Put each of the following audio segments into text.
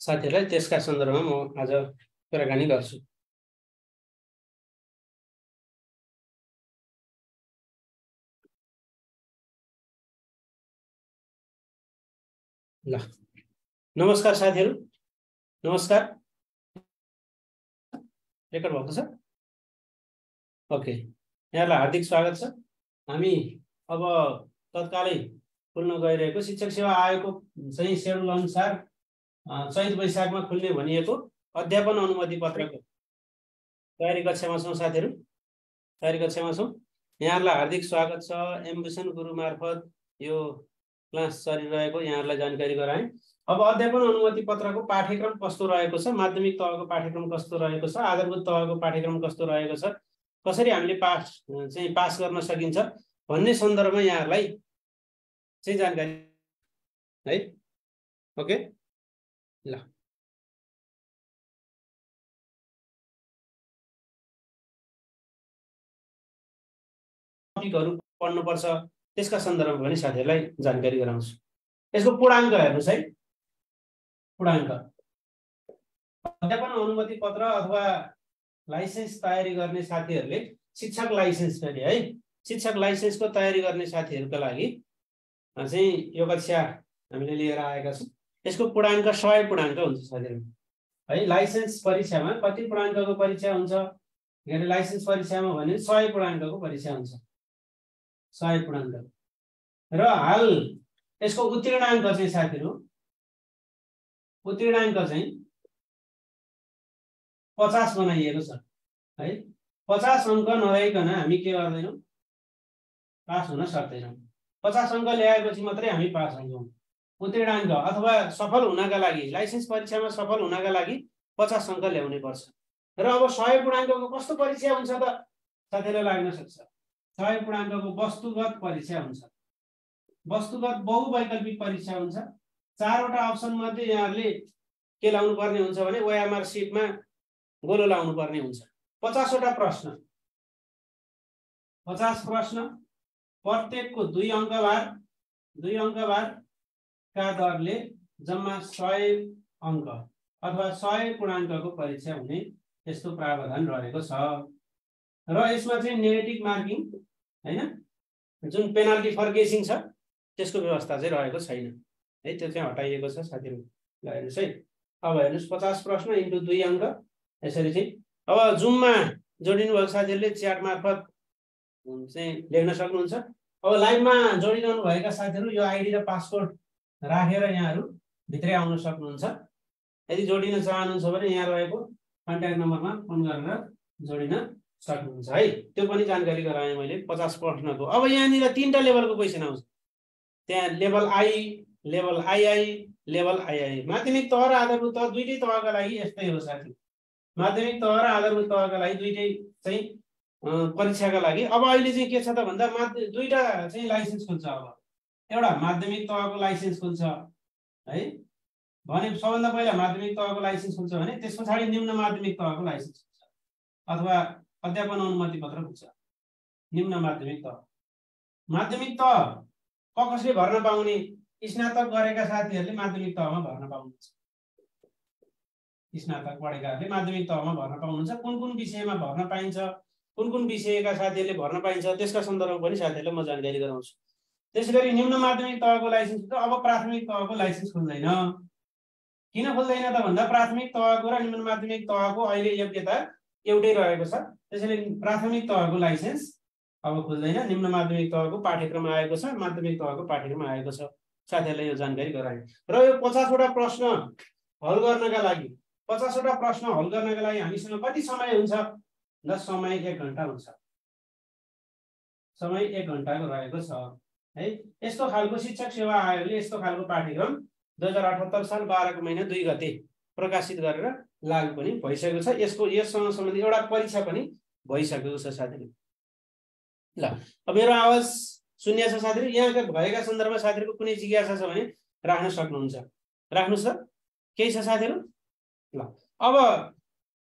साथीहरूलाई त्यसका सन्दर्भमा म आज कुराकानी गर्छु। ल। नमस्कार साथीहरू। नमस्कार। रेकर्ड भएको छ? ओके यहाँलाई हार्दिक स्वागत छ। हामी अब तत्कालै खुल्न गइरहेको शिक्षक सेवा आयोगको चाहिँ सेड्युल अनुसार चैत वैशाखमा खुल्ने भनिएको अध्यापन अनुमति पत्रको तयारी कक्षामा छौँ साथीहरू। तयारी कक्षामा छौँ। यहाँहरूलाई हार्दिक स्वागत छ। एम्बुसन गुरु मार्फत यो क्लास चलिरहेको यहाँहरूलाई जानकारी गराएँ। अब अध्यापन अनुमति पत्रको पाठ्यक्रम कस्तो रहेको छ? माध्यमिक तहको पाठ्यक्रम कस्तो रहेको छ? आधारभूत तहको पाठ्यक्रम कस्तो रहेको छ? कसरी हामीले पास चाहिँ पास गर्न सकिन्छ? भन्ने सन्दर्भमा यहाँहरूलाई चाहिँ जानकारी है? ओके? ल। टपिकहरू पढ्नुपर्छ। त्यसका सन्दर्भमा पनि साथीहरूलाई जानकारी गराउँछु। यसको पूर्णाङ्क हेर्नुहोस् है। पूर्णाङ्क। अध्यापन अनुमति पत्र अथवा लाइसेन्स तयारी गर्ने साथीहरूले शिक्षक लाइसेन्स पनि है। शिक्षक लाइसेन्सको तयारी गर्ने साथीहरूका लागि चाहिँ यो कक्षा हामीले लिएर आएका छौँ। यसको पूर्णाङ्क सय पूर्णाङ्क हुन्छ साथीहरू। है लाइसेन्स परीक्षामा कति पूर्णाङ्कको परीक्षा हुन्छ? के अरे लाइसेन्स परीक्षामा भने सय पूर्णाङ्कको परीक्षा हुन्छ। सय पूर्णाङ्क। र हाल यसको उत्तीर्णाङ्क चाहिँ साथीहरू उत्तीर्णाङ्क चाहिँ पचास बनाइएको छ। है पचास अङ्क नभइकन हामी के गर्दैनौँ? पास हुन सक्दैनौँ पचास अङ्क ल्याएपछि मात्रै हामी पास हुन्छौँ। उत्तीर्णाङ्क अथवा सफल हुनका लागि लाइसेन्स परीक्षामा सफल हुनका लागि पचास अङ्क ल्याउनै पर्छ। र अब सय पूर्णाङ्कको कस्तो परीक्षा हुन्छ त? साथीलाई लाग्न सक्छ। सय पूर्णाङ्कको वस्तुगत परीक्षा हुन्छ। वस्तुगत बहुवैकल्पिक परीक्षा हुन्छ। चारवटा अप्सन मध्ये यहाँहरूले के लाउनु पर्ने हुन्छ भने ओएमआर सिटमा गोलो लाउनु पर्ने हुन्छ। पचासवटा प्रश्न। पचास प्रश्न। प्रत्येकको दुई अङ्कबार दुई अङ्कबारका दरले जम्मा सय अङ्क अथवा सय पूर्णाङ्कको परीक्षा हुने यस्तो प्रावधान रहेको छ। र यसमा चाहिँ नेगेटिभ मार्किङ होइन? जुन पेनाल्टी फर गेसिङ छ त्यसको व्यवस्था चाहिँ रहेको छैन। है त्यो चाहिँ हटाइएको छ साथीहरू ल हेर्नुहोस् है। अब हेर्नुहोस् पचास प्रश्न इन्टु दुई अङ्क यसरी चाहिँ। अब जुममा जोडिनु भएको साथीहरूले च्याट मार्फत चाहिँ लेख्न सक्नुहुन्छ। अब लाइभमा जोडिरहनु भएका साथीहरू यो आइडी र पासवर्ड राखेर यहाँहरू भित्रै आउन सक्नुहुन्छ। यदि जोडिन चाहनुहुन्छ भने यहाँ रहेको कन्ट्याक्ट नम्बरमा फोन गरेर जोडिन सक्नुहुन्छ है। त्यो पनि जानकारी गराएँ मैले पचास प्रश्नको। अब यहाँनिर तिनवटा लेभलको क्वेसन आउँछ। त्यहाँ level I level II level II. माध्यमिक तह र आधारभूत तह दुइटै तहका लागि यस्तै हो साथी। माध्यमिक तह र आधारभूत तहका लागि दुइटै चाहिँ परीक्षाका लागि। अब अहिले चाहिँ के छ त भन्दा माध्य दुईवटा चाहिँ लाइसेन्स खुल्छ अब। एउटा माध्यमिक तहको लाइसेन्स खुल्छ है? भने सबभन्दा पहिला माध्यमिक तहको लाइसेन्स खुल्छ भने त्यस पछाडि निम्न माध्यमिक तहको लाइसेन्स खुल्छ। अथवा अध्यापन अनुमति पत्र खुल्छ निम्न माध्यमिक तह। माध्यमिक तह कसले भर्न पाउने? स्नातक गरेका साथीहरूले माध्यमिक तहमा भर्न पाउनुहुन्छ। स्नातक पढेकाहरूले माध्यमिक तहमा भर्न पाउनुहुन्छ। कुन कुन विषयमा भर्न पाइन्छ? कुन कुन विषयका साथीहरूले भर्न पाइन्छ त्यसका सन्दर्भमा पनि साथीहरूलाई म जानकारी गराउँछु। त्यसै गरी निम्न माध्यमिक तहको लाइसेन्स अब प्राथमिक तहको लाइसेन्स खुल्दैन। किन खुल्दैन त भन्दा प्राथमिक तहको र निम्न माध्यमिक तहको अहिले योग्यता एउटै रहेको छ। त्यसैले प्राथमिक तहको लाइसेन्स अब खुल्दैन निम्न माध्यमिक तहको पाठ्यक्रम आएको छ माध्यमिक तहको पाठ्यक्रम आएको छ। साथीहरूलाई यो जानकारी गराएँ। र यो पचासवटा प्रश्न हल गर्नका लागि पचासवटा प्रश्न हल गर्नका लागि हामीसँग कति समय हुन्छ? र समय एक घन्टा हुन्छ। समय एक घन्टाको रहेको छ। है यस्तो खालको शिक्षक सेवा आयोगले यस्तो खालको पाठ्यक्रम दुई हजार अठहत्तर साल बाह्रको महिना दुई गते प्रकाशित गरेर लागु पनि भइसकेको छ। यसको यससँग सम्बन्धित एउटा परीक्षा पनि भइसकेको छ साथीहरू। ल अब मेरो आवाज शून्य छ साथीहरू? यहाँका भएका सन्दर्भमा साथीहरूको कुनै जिज्ञासा छ भने राख्न सक्नुहुन्छ। राख्नुहोस् त। केही छ साथीहरू? ल अब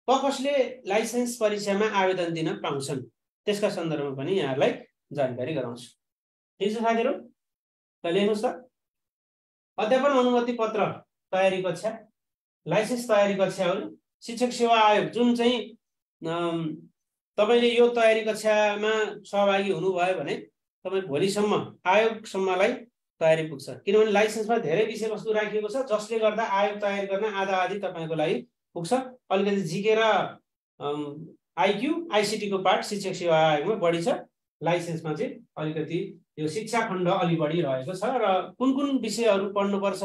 कसले लाइसेन्स परीक्षामा आवेदन दिन पाउँछन्। त्यसका सन्दर्भमा पनि यहाँहरूलाई जानकारी गराउँछु। ठिक छ साथीहरू? त लेख्नुहोस् त। अध्यापन अनुमति पत्र तयारी कक्षा। लाइसेन्स तयारी कक्षाहरू शिक्षक सेवा आयोग जुन चाहिँ तपाईँले यो तयारी कक्षामा सहभागी हुनुभयो भने तपाईँ भोलिसम्म आयोगसम्मलाई तयारी पुग्छ। किनभने लाइसेन्समा धेरै विषयवस्तु राखिएको छ जसले गर्दा आयोग तयारी गर्न आधा आधी तपाईँको लागि पुग्छ। अलिकति जिके र आइक्यू आइसिटीको पार्ट शिक्षक सेवा आयोगमा बढी छ। लाइसेन्समा चाहिँ अलिकति यो शिक्षा खण्ड अलि बढी रहेको छ र कुन कुन विषयहरू पढ्नुपर्छ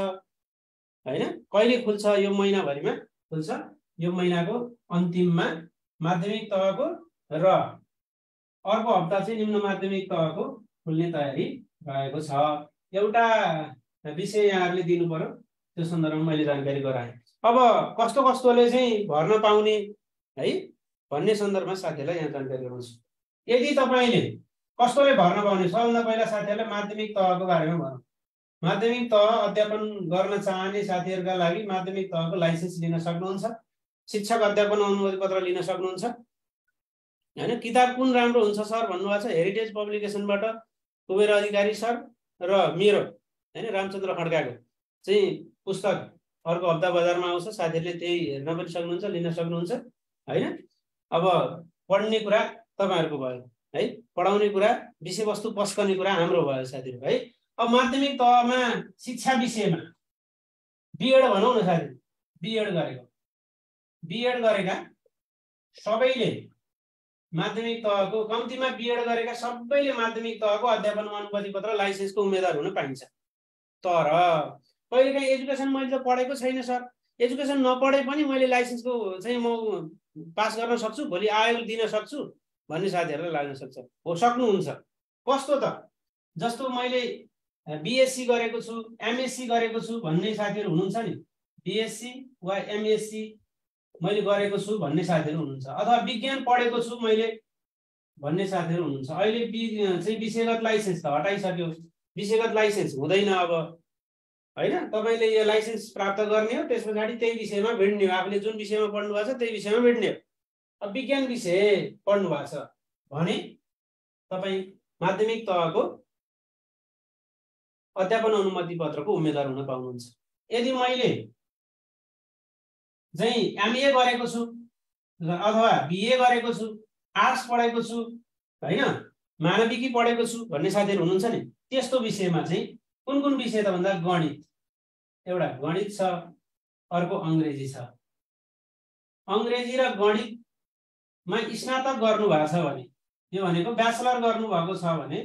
होइन? कहिले खुल्छ यो महिनाभरिमा खुल्छ। यो महिनाको अन्तिममा माध्यमिक तहको र अर्को हप्ता चाहिँ निम्न माध्यमिक तहको खुल्ने तयारी रहेको छ। एउटा विषय यहाँहरूले दिनु पर्यो। त्यो सन्दर्भमा मैले जानकारी गराएँ। अब कस्तो कस्तोले चाहिँ भर्न पाउने है? भन्ने सन्दर्भमा साथीहरूलाई यहाँ जानकारी गराउँछु यदि तपाईँले कस्तोले भर्न पाउने सबभन्दा पहिला साथीहरूलाई माध्यमिक तहको बारेमा भनौँ। माध्यमिक तह अध्यापन गर्न चाहने साथीहरूका लागि माध्यमिक तहको लाइसेन्स लिन सक्नुहुन्छ शिक्षक अध्यापन अनुमति पत्र लिन सक्नुहुन्छ। होइन? किताब कुन राम्रो हुन्छ सर भन्नुभएको छ हेरिटेज पब्लिकेसनबाट कुबेर अधिकारी सर र मेरो होइन रामचन्द्र खड्काको चाहिँ पुस्तक अर्को हप्ता बजारमा आउँछ साथीहरूले त्यही हेर्न पनि सक्नुहुन्छ लिन सक्नुहुन्छ होइन? अब पढ्ने कुरा तपाईँहरूको भयो है? पढाउने कुरा विषयवस्तु पस्कने कुरा हाम्रो भयो साथीहरू है? अब माध्यमिक तहमा शिक्षा विषयमा बिएड भनौँ न साथी बिएड गरेको। बिएड गरेका सबैले माध्यमिक तहको कम्तीमा बिएड गरेका सबैले माध्यमिक तहको अध्यापन अनुमति पत्र लाइसेन्सको उम्मेदवार हुन पाइन्छ। तर कहिलेकाहीँ एजुकेसन मैले त पढेको छैन सर। एजुकेसन नपढे पनि मैले लाइसेन्सको चाहिँ म पास गर्न सक्छु भोलि आयोग दिन सक्छु भन्ने साथीहरूलाई लाग्न सक्छ। हो सक्नुहुन्छ। कस्तो त? जस्तो मैले बिएससी गरेको छु एमएससी गरेको छु भन्ने साथीहरू हुनुहुन्छ नि? बिएससी वा एमएससी मैले गरेको छु भन्ने साथीहरू हुनुहुन्छ। अथवा विज्ञान पढेको छु मैले भन्ने साथीहरू हुनुहुन्छ। अहिले चाहिँ विषयगत लाइसेन्स त हटाइसक्यो। विषयगत लाइसेन्स हुँदैन अब। होइन? तपाईँले यो लाइसेन्स प्राप्त गर्ने हो त्यस पछाडि त्यही विषयमा भिड्ने हो। आफूले जुन विषयमा पढ्नु भएको छ त्यही विषयमा भिड्ने हो। अब विज्ञान विषय पढ्नु भएको छ भने तपाईँ माध्यमिक तहको अध्यापन अनुमति पत्रको उम्मेद्वार हुन पाउनुहुन्छ। यदि मैले चाहिँ एमए गरेको छु अथवा बिए गरेको छु आर्ट्स पढेको छु होइन? मानविकी पढेको छु भन्ने साथीहरू हुनुहुन्छ नि त्यस्तो विषयमा चाहिँ कुन कुन विषय त भन्दा गणित। एउटा गणित छ अर्को अङ्ग्रेजी छ। अङ्ग्रेजी र गणितमा स्नातक गर्नुभएको छ भने यो भनेको ब्याचलर गर्नुभएको छ भने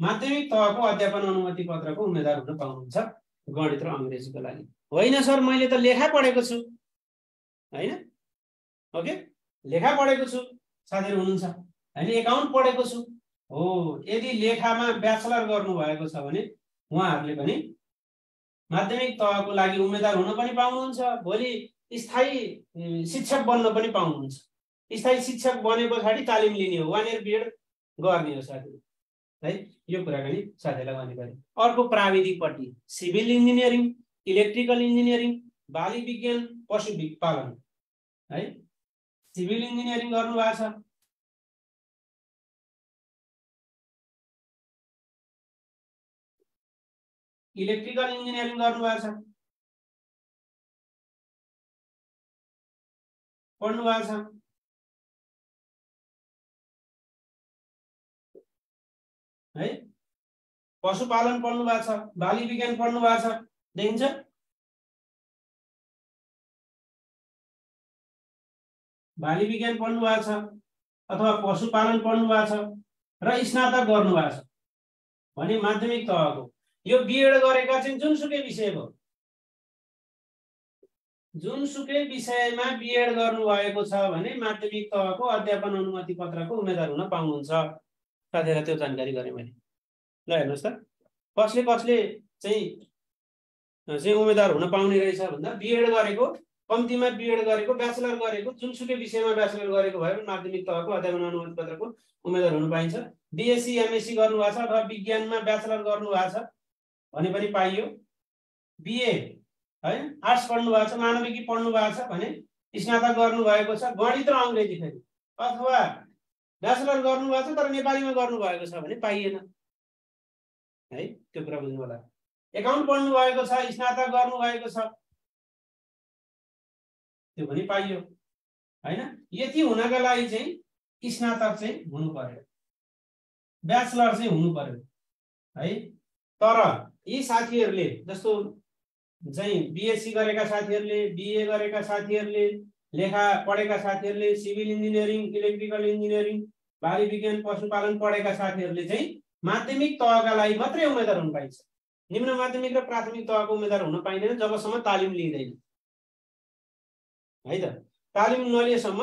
माध्यमिक तहको अध्यापन अनुमति पत्रको उम्मेद्वार हुन पाउनुहुन्छ गणित र अङ्ग्रेजीको लागि। होइन सर मैले त लेखा पढेको छु। होइन? ओके? लेखा पढेको छु। साथीहरू हुनुहुन्छ। होइन? एकाउन्ट पढेको छु। हो यदि लेखामा ब्याचलर गर्नुभएको छ भने उहाँहरूले पनि माध्यमिक तहको लागि उम्मेद्वार हुन पनि पाउनुहुन्छ भोलि स्थायी शिक्षक बन्न पनि पाउनुहुन्छ। स्थायी शिक्षक बने पछाडि तालिम लिने हो वान इयर बिएड गर्ने हो साथीहरू है यो कुराकानी साथीहरूलाई गर्ने गरे। अर्को प्राविधिकपट्टि सिभिल इन्जिनियरिङ इलेक्ट्रिकल इन्जिनियरिङ बाली विज्ञान पशु पालन। है सिभिल इन्जिनियरिङ गर्नुभएको छ। इलेक्ट्रिकल इन्जिनियरिङ गर्नुभएको छ पढ्नु भएको छ है पशुपालन पढ्नु भएको छ बाली विज्ञान पढ्नु भएको छ देखिन्छ बाली विज्ञान पढ्नु भएको छ अथवा पशुपालन पढ्नु भएको छ र स्नातक गर्नुभएको छ भने माध्यमिक तहको यो बिएड गरेका चाहिँ जुनसुकै विषयको जुनसुकै विषयमा बिएड गर्नुभएको छ भने माध्यमिक तहको अध्यापन अनुमति पत्रको उम्मेद्वार हुन पाउनुहुन्छ। साथीहरूलाई त्यो जानकारी गरेँ मैले। ल हेर्नुहोस् त। कसले कसले चाहिँ चाहिँ उम्मेद्वार हुन पाउने रहेछ भन्दा बिएड गरेको कम्तीमा बिएड गरेको ब्याचलर गरेको जुनसुकै विषयमा ब्याचलर गरेको भयो भने माध्यमिक तहको अध्यापन अनुमति पत्रको उम्मेद्वार हुनु पाइन्छ। बिएससी एमएससी गर्नुभएको छ अथवा विज्ञानमा ब्याचलर गर्नुभएको छ। भने पनि पाइयो। बिए है आर्ट्स पढ्नु भएको छ मानविकी पढ्नु भएको छ भने स्नातक गर्नुभएको छ गणित र अङ्ग्रेजी फेरि। अथवा ब्याचलर गर्नुभएको छ तर नेपालीमा गर्नुभएको छ भने पाइएन। है? त्यो कुरा बुझ्नु होला। एकाउन्ट पढ्नु भएको छ स्नातक गर्नुभएको छ त्यो पनि पाइयो। होइन? यति हुनका लागि चाहिँ स्नातक चाहिँ हुनु पर्यो। ब्याचलर चाहिँ हुनु पर्यो। है? तर यी साथीहरूले जस्तो चाहिँ बिएससी गरेका साथीहरूले बिए गरेका साथीहरूले लेखा पढेका साथीहरूले सिभिल इन्जिनियरिङ इलेक्ट्रिकल इन्जिनियरिङ बाली विज्ञान पशुपालन पढेका साथीहरूले चाहिँ माध्यमिक तहका लागि मात्रै उम्मेद्वार हुन पाइन्छ। निम्न माध्यमिक र प्राथमिक तहको उम्मेद्वार हुन पाइँदैन जबसम्म तालिम लिँदैन है त? तालिम नलिएसम्म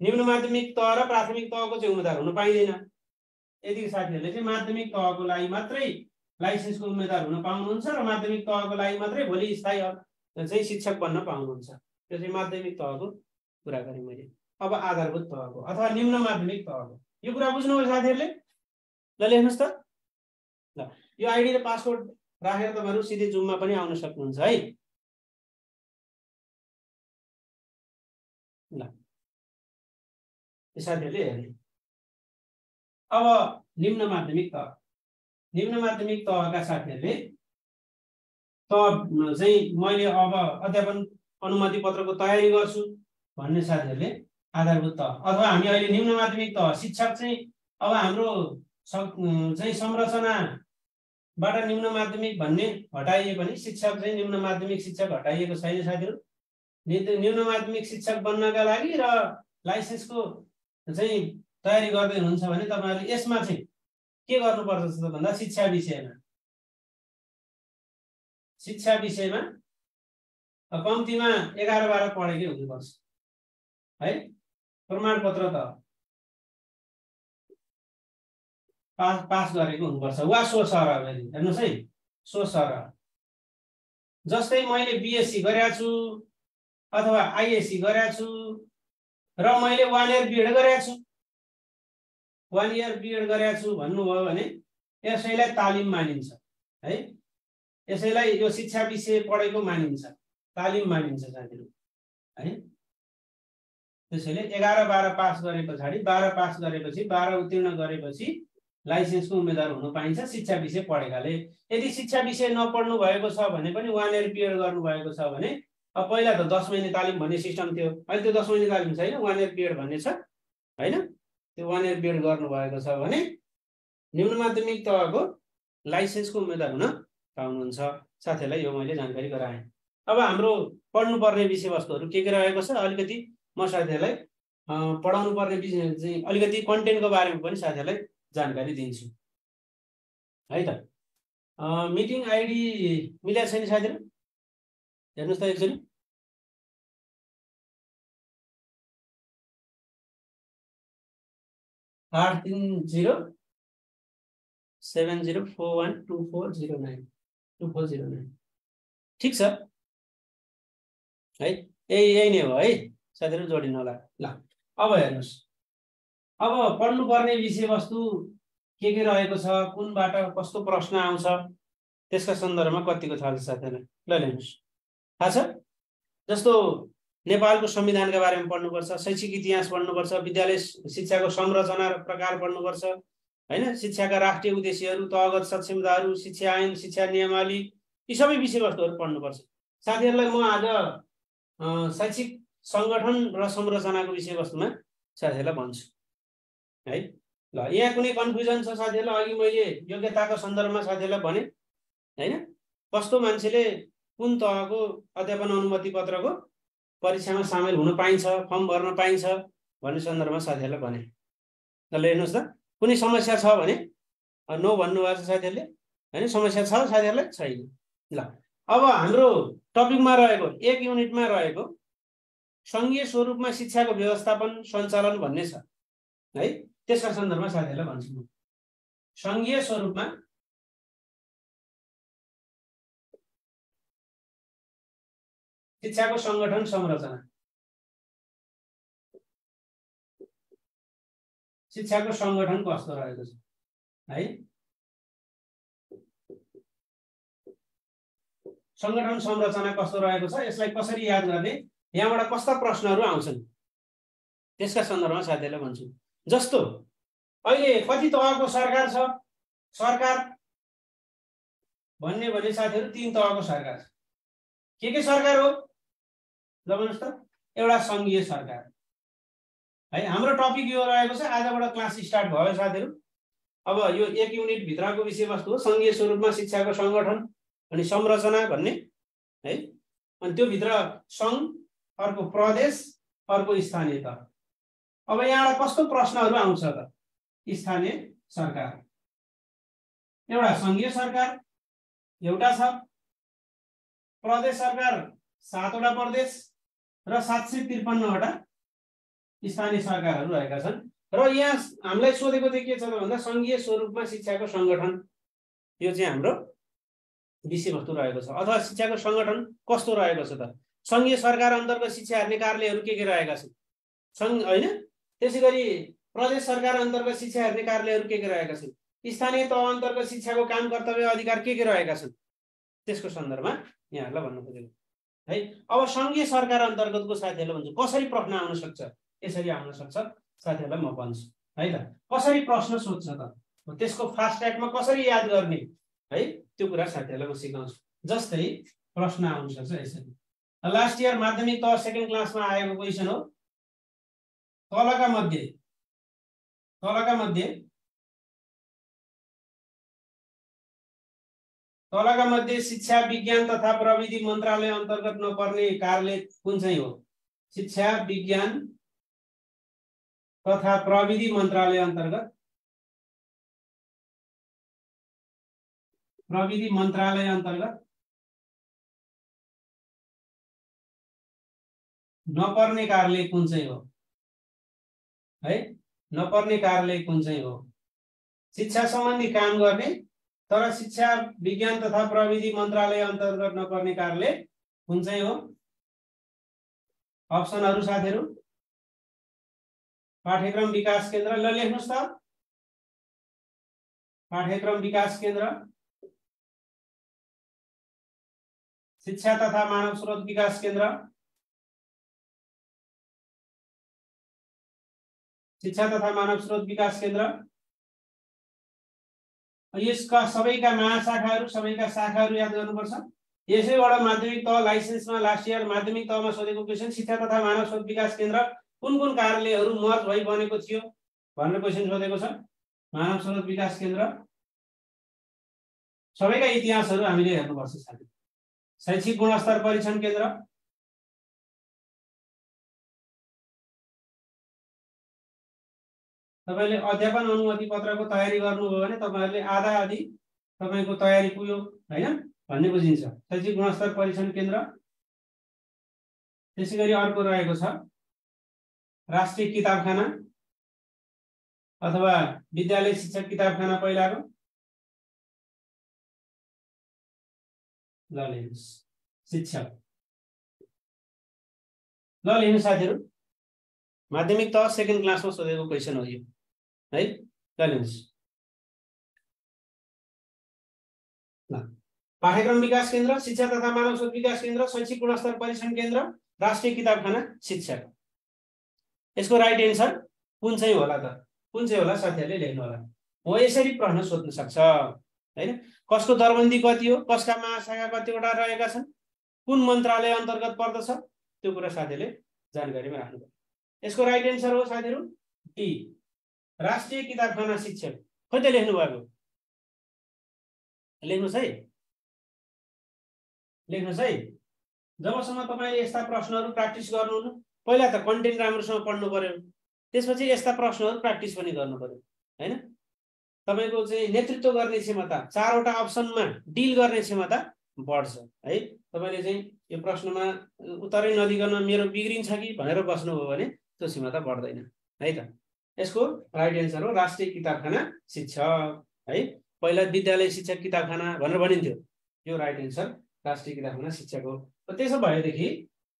निम्न माध्यमिक तह र प्राथमिक तहको चाहिँ उम्मेद्वार हुन पाइँदैन। यदि साथीहरूले चाहिँ माध्यमिक तहको लागि मात्रै लाइसेन्सको उम्मेद्वार हुन पाउनुहुन्छ र माध्यमिक तहको लागि मात्रै भोलि स्थायी चाहिँ शिक्षक बन्न पाउनुहुन्छ। त्यो चाहिँ माध्यमिक तहको कुरा गरेँ मैले। अब आधारभूत तहको अथवा निम्न माध्यमिक तहको। यो कुरा बुझ्नुभयो साथीहरूले? ल लेख्नुहोस् त। ल यो आइडी र पासवर्ड राखेर तपाईँहरू सिधै जुममा पनि आउन सक्नुहुन्छ है। ल। साथीहरूले हेर्ने। अब निम्न माध्यमिक तह। निम्न माध्यमिक तहका साथीहरूले त चाहिँ मैले अब अध्यापन अनुमति पत्रको तयारी गर्छु भन्ने साथीहरूले आधारभूत तह। अथवा हामी अहिले निम्न माध्यमिक तह शिक्षक चाहिँ अब हाम्रो चाहिँ संरचनाबाट निम्न माध्यमिक भन्ने हटाइए पनि शिक्षक चाहिँ निम्न माध्यमिक शिक्षक हटाइएको छैन साथीहरू। निम्न माध्यमिक शिक्षक बन्नका लागि र लाइसेन्सको चाहिँ तयारी गर्दै हुनुहुन्छ भने तपाईँहरूले यसमा चाहिँ के गर्नुपर्छ त भन्दा शिक्षा विषयमा? शिक्षा विषयमा कम्तीमा एघार बाह्र पढेकै हुनुपर्छ? है? प्रमाणपत्र त पास पास गरेको हुनुपर्छ। वा सो सर हेर्नुहोस् है। So sir. जस्तै मैले बिएससी गरेका छु अथवा आइएससी गरेका छु र मैले वान इयर बिएड गरेका छु। वान इयर बिएड गरेका छु भन्नुभयो भने यसैलाई तालिम मानिन्छ है? यसैलाई यो शिक्षा विषय पढेको मानिन्छ तालिम मानिन्छ साथीहरू है? त्यसैले एघार बाह्र पास गरे पछाडि बाह्र पास गरेपछि बाह्र उत्तीर्ण गरेपछि लाइसेन्सको उम्मेद्वार हुन पाइन्छ शिक्षा विषय पढेकाले। यदि शिक्षा विषय नपढ्नु भएको छ भने पनि वान इयर बिएड गर्नुभएको छ भने अब पहिला त दस महिने तालिम भन्ने सिस्टम थियो। अहिले त्यो दस महिने तालिम छैन वान इयर बिएड भन्ने छ होइन? त्यो वान इयर बिएड गर्नुभएको छ भने निम्न माध्यमिक तहको लाइसेन्सको उम्मेद्वार हुन पाउनुहुन्छ। साथीहरूलाई यो मैले जानकारी गराएँ। अब हाम्रो पढ्नुपर्ने विषयवस्तुहरू के के रहेको छ अलिकति म साथीहरूलाई पढाउनु पर्ने विषय चाहिँ अलिकति कन्टेन्टको बारेमा पनि साथीहरूलाई जानकारी दिन्छु। है त? मिटिङ आइडी मिलाएको छैन साथीहरू? हेर्नुहोस् त एकचोटि। आठ तिन zero seven zero four one two four zero nine two four zero nine. ठिक छ? है यही यही नै हो है साथीहरू जोडिनु होला। ल अब हेर्नुहोस्। अब पढ्नुपर्ने विषयवस्तु के के रहेको छ कुनबाट कस्तो प्रश्न आउँछ त्यसका सन्दर्भमा कतिको छ साथीहरूलाई? ल हेर्नुहोस्। थाहा छ? जस्तो नेपालको संविधानका बारेमा पढ्नुपर्छ शैक्षिक इतिहास पढ्नुपर्छ विद्यालय शिक्षाको संरचना र प्रकार पढ्नुपर्छ होइन? शिक्षाका राष्ट्रिय उद्देश्यहरू तहगत सक्षमताहरू शिक्षा ऐन शिक्षा नियमावली यी सबै विषयवस्तुहरू पढ्नुपर्छ। साथीहरूलाई म आज शैक्षिक सङ्गठन र संरचनाको विषयवस्तुमा साथीहरूलाई भन्छु। है? ल यहाँ कुनै कन्फ्युजन छ साथीहरूलाई? अघि मैले योग्यताको सन्दर्भमा साथीहरूलाई भने होइन? कस्तो मान्छेले कुन तहको अध्यापन अनुमति पत्रको परीक्षामा सामेल हुन पाइन्छ फर्म भर्न पाइन्छ भन्ने सन्दर्भमा साथीहरूलाई भने। ल हेर्नुहोस् त। कुनै समस्या छ भने नो भन्नुभएको छ साथीहरूले होइन? समस्या छ साथीहरूलाई छैन। ल अब हाम्रो टपिकमा रहेको एक युनिटमा रहेको सङ्घीय स्वरूपमा शिक्षाको व्यवस्थापन सञ्चालन भन्ने छ। है त्यसका सन्दर्भमा साथीहरूलाई भन्छु म। सङ्घीय स्वरूपमा शिक्षाको सङ्गठन संरचना। शिक्षाको सङ्गठन कस्तो रहेको छ? है? सङ्गठन संरचना कस्तो रहेको छ? यसलाई कसरी याद गर्ने? यहाँबाट कस्ता प्रश्नहरू आउँछन्? त्यसका सन्दर्भमा साथीहरूलाई भन्छु। जस्तो अहिले कति तहको सरकार छ? सरकार भन्ने भने साथीहरू तिन तहको सरकार छ। के के सरकार हो? ल त एउटा सङ्घीय सरकार। है हाम्रो टपिक यो रहेको छ आजबाट क्लास स्टार्ट भयो साथीहरू। अब यो एक युनिटभित्रको विषयवस्तु हो सङ्घीय स्वरूपमा शिक्षाको सङ्गठन अनि संरचना भन्ने है। अनि त्योभित्र सङ्घ अर्को प्रदेश अर्को स्थानीय तह। अब यहाँबाट कस्तो प्रश्नहरू आउँछ त? स्थानीय सरकार। एउटा सङ्घीय सरकार एउटा छ। प्रदेश सरकार सातवटा प्रदेश। र सात सय त्रिपन्नवटा स्थानीय सरकारहरू रहेका छन्। र यहाँ हामीलाई सोधेको चाहिँ के छ त भन्दा सङ्घीय स्वरूपमा शिक्षाको सङ्गठन यो चाहिँ हाम्रो विषयवस्तु रहेको छ। अथवा शिक्षाको सङ्गठन कस्तो रहेको छ त? सङ्घीय सरकार अन्तर्गत शिक्षा हेर्ने कार्यालयहरू के के रहेका छन्? सङ्घ होइन? त्यसै गरी प्रदेश सरकार अन्तर्गत शिक्षा हेर्ने कार्यालयहरू के के रहेका छन्? स्थानीय तह अन्तर्गत शिक्षाको काम कर्तव्य अधिकार के के रहेका छन्? त्यसको सन्दर्भमा यहाँहरूलाई भन्नु खोजेको। है? अब सङ्घीय सरकार अन्तर्गतको साथीहरूलाई भन्छु कसरी प्रश्न आउन सक्छ? यसरी आउन सक्छ। साथीहरूलाई म भन्छु है त? कसरी प्रश्न सोध्छ त? त्यसको फास्ट ट्र्याकमा कसरी याद गर्ने? है? त्यो कुरा साथीहरूलाई म सिकाउँछु। जस्तै प्रश्न आउन सक्छ यसरी। लास्ट इयर माध्यमिक तह सेकेन्ड क्लासमा आएको क्वेसन हो। तलका मध्ये। तलका मध्ये तलका मध्ये शिक्षा विज्ञान तथा प्रविधि मन्त्रालय अन्तर्गत नपर्ने कार्यालय कुन चाहिँ हो? शिक्षा विज्ञान तथा प्रविधि मन्त्रालय अन्तर्गत। प्रविधि मन्त्रालय अन्तर्गत। नपर्ने कार्यालय कुन चाहिँ हो? है नपर्ने कार्यालय कुन चाहिँ हो? शिक्षा सम्बन्धी काम गर्ने तर शिक्षा विज्ञान तथा प्रविधि मन्त्रालय अन्तर्गत नपर्ने कार्यालय कुन चाहिँ हो? अप्सनहरू साथीहरू पाठ्यक्रम विकास केन्द्र ल लेख्नुहोस् त। पाठ्यक्रम विकास केन्द्र शिक्षा तथा मानव स्रोत विकास केन्द्र शिक्षा तथा मानव स्रोत विकास केन्द्र यसका सबैका महाशाखाहरू सबैका शाखाहरू याद गर्नुपर्छ। यसैबाट माध्यमिक तह लाइसेन्समा लास्ट इयर माध्यमिक तहमा सोधेको क्वेसन शिक्षा तथा मानव स्रोत विकास केन्द्र कुन कुन कार्यालयहरू मर्ज भइ बनेको थियो भनेर क्वेसन सोधेको छ। मानव स्रोत विकास केन्द्र। सबैका इतिहासहरू हामीले हेर्नुपर्छ साथी। शैक्षिक गुणस्तर परीक्षण केन्द्र। तपाईँले अध्यापन अनुमति पत्रको तयारी गर्नुभयो भने तपाईँहरूले आधा आधी तपाईँको तयारी पुग्यो होइन? भन्ने बुझिन्छ। शैक्षिक गुणस्तर परीक्षण केन्द्र। त्यसै गरी अर्को रहेको छ राष्ट्रिय किताबखाना अथवा विद्यालय शिक्षक किताबखाना पहिलाको। ल लिनुहोस् शिक्षक। ल लिनु साथीहरू। माध्यमिक तह सेकेन्ड क्लासमा सोधेको क्वेसन हो यो। है? लिनुहोस् ल। पाठ्यक्रम विकास केन्द्र शिक्षा तथा मानव स्रोत विकास केन्द्र शैक्षिक गुणस्तर परीक्षण केन्द्र राष्ट्रिय किताबखाना शिक्षक। यसको राइट एन्सर कुन चाहिँ होला त? कुन चाहिँ होला साथीहरूले लेख्नु होला? हो यसरी प्रश्न सोध्न सक्छ होइन? कसको दरबन्दी कति हो? कसका महाशाखा कतिवटा रहेका छन्? कुन मन्त्रालय अन्तर्गत पर्दछ? त्यो कुरा साथीहरूले जानकारीमा राख्नु पर्यो यसको राइट एन्सर हो साथीहरू डी राष्ट्रिय किताबखाना शिक्षक। खोइ त लेख्नु भएको लेख्नुहोस् है। लेख्नुहोस् है। जबसम्म तपाईँले यस्ता प्रश्नहरू प्र्याक्टिस गर्नुहुन्न पहिला त कन्टेन्ट राम्रोसँग पढ्नु पऱ्यो त्यसपछि यस्ता प्रश्नहरू प्र्याक्टिस पनि गर्नु पऱ्यो होइन? तपाईँको चाहिँ नेतृत्व गर्ने क्षमता चारवटा अप्सनमा डिल गर्ने क्षमता बढ्छ है? तपाईँले चाहिँ यो प्रश्नमा उत्तरै नदिकन मेरो बिग्रिन्छ कि भनेर बस्नुभयो भने त्यो क्षमता बढ्दैन है त? यसको राइट एन्सर हो राष्ट्रिय किताबखाना शिक्षक है? पहिला विद्यालय शिक्षक किताबखाना भनेर भनिन्थ्यो। यो राइट एन्सर राष्ट्रिय किताबखाना शिक्षक त्यसो भएदेखि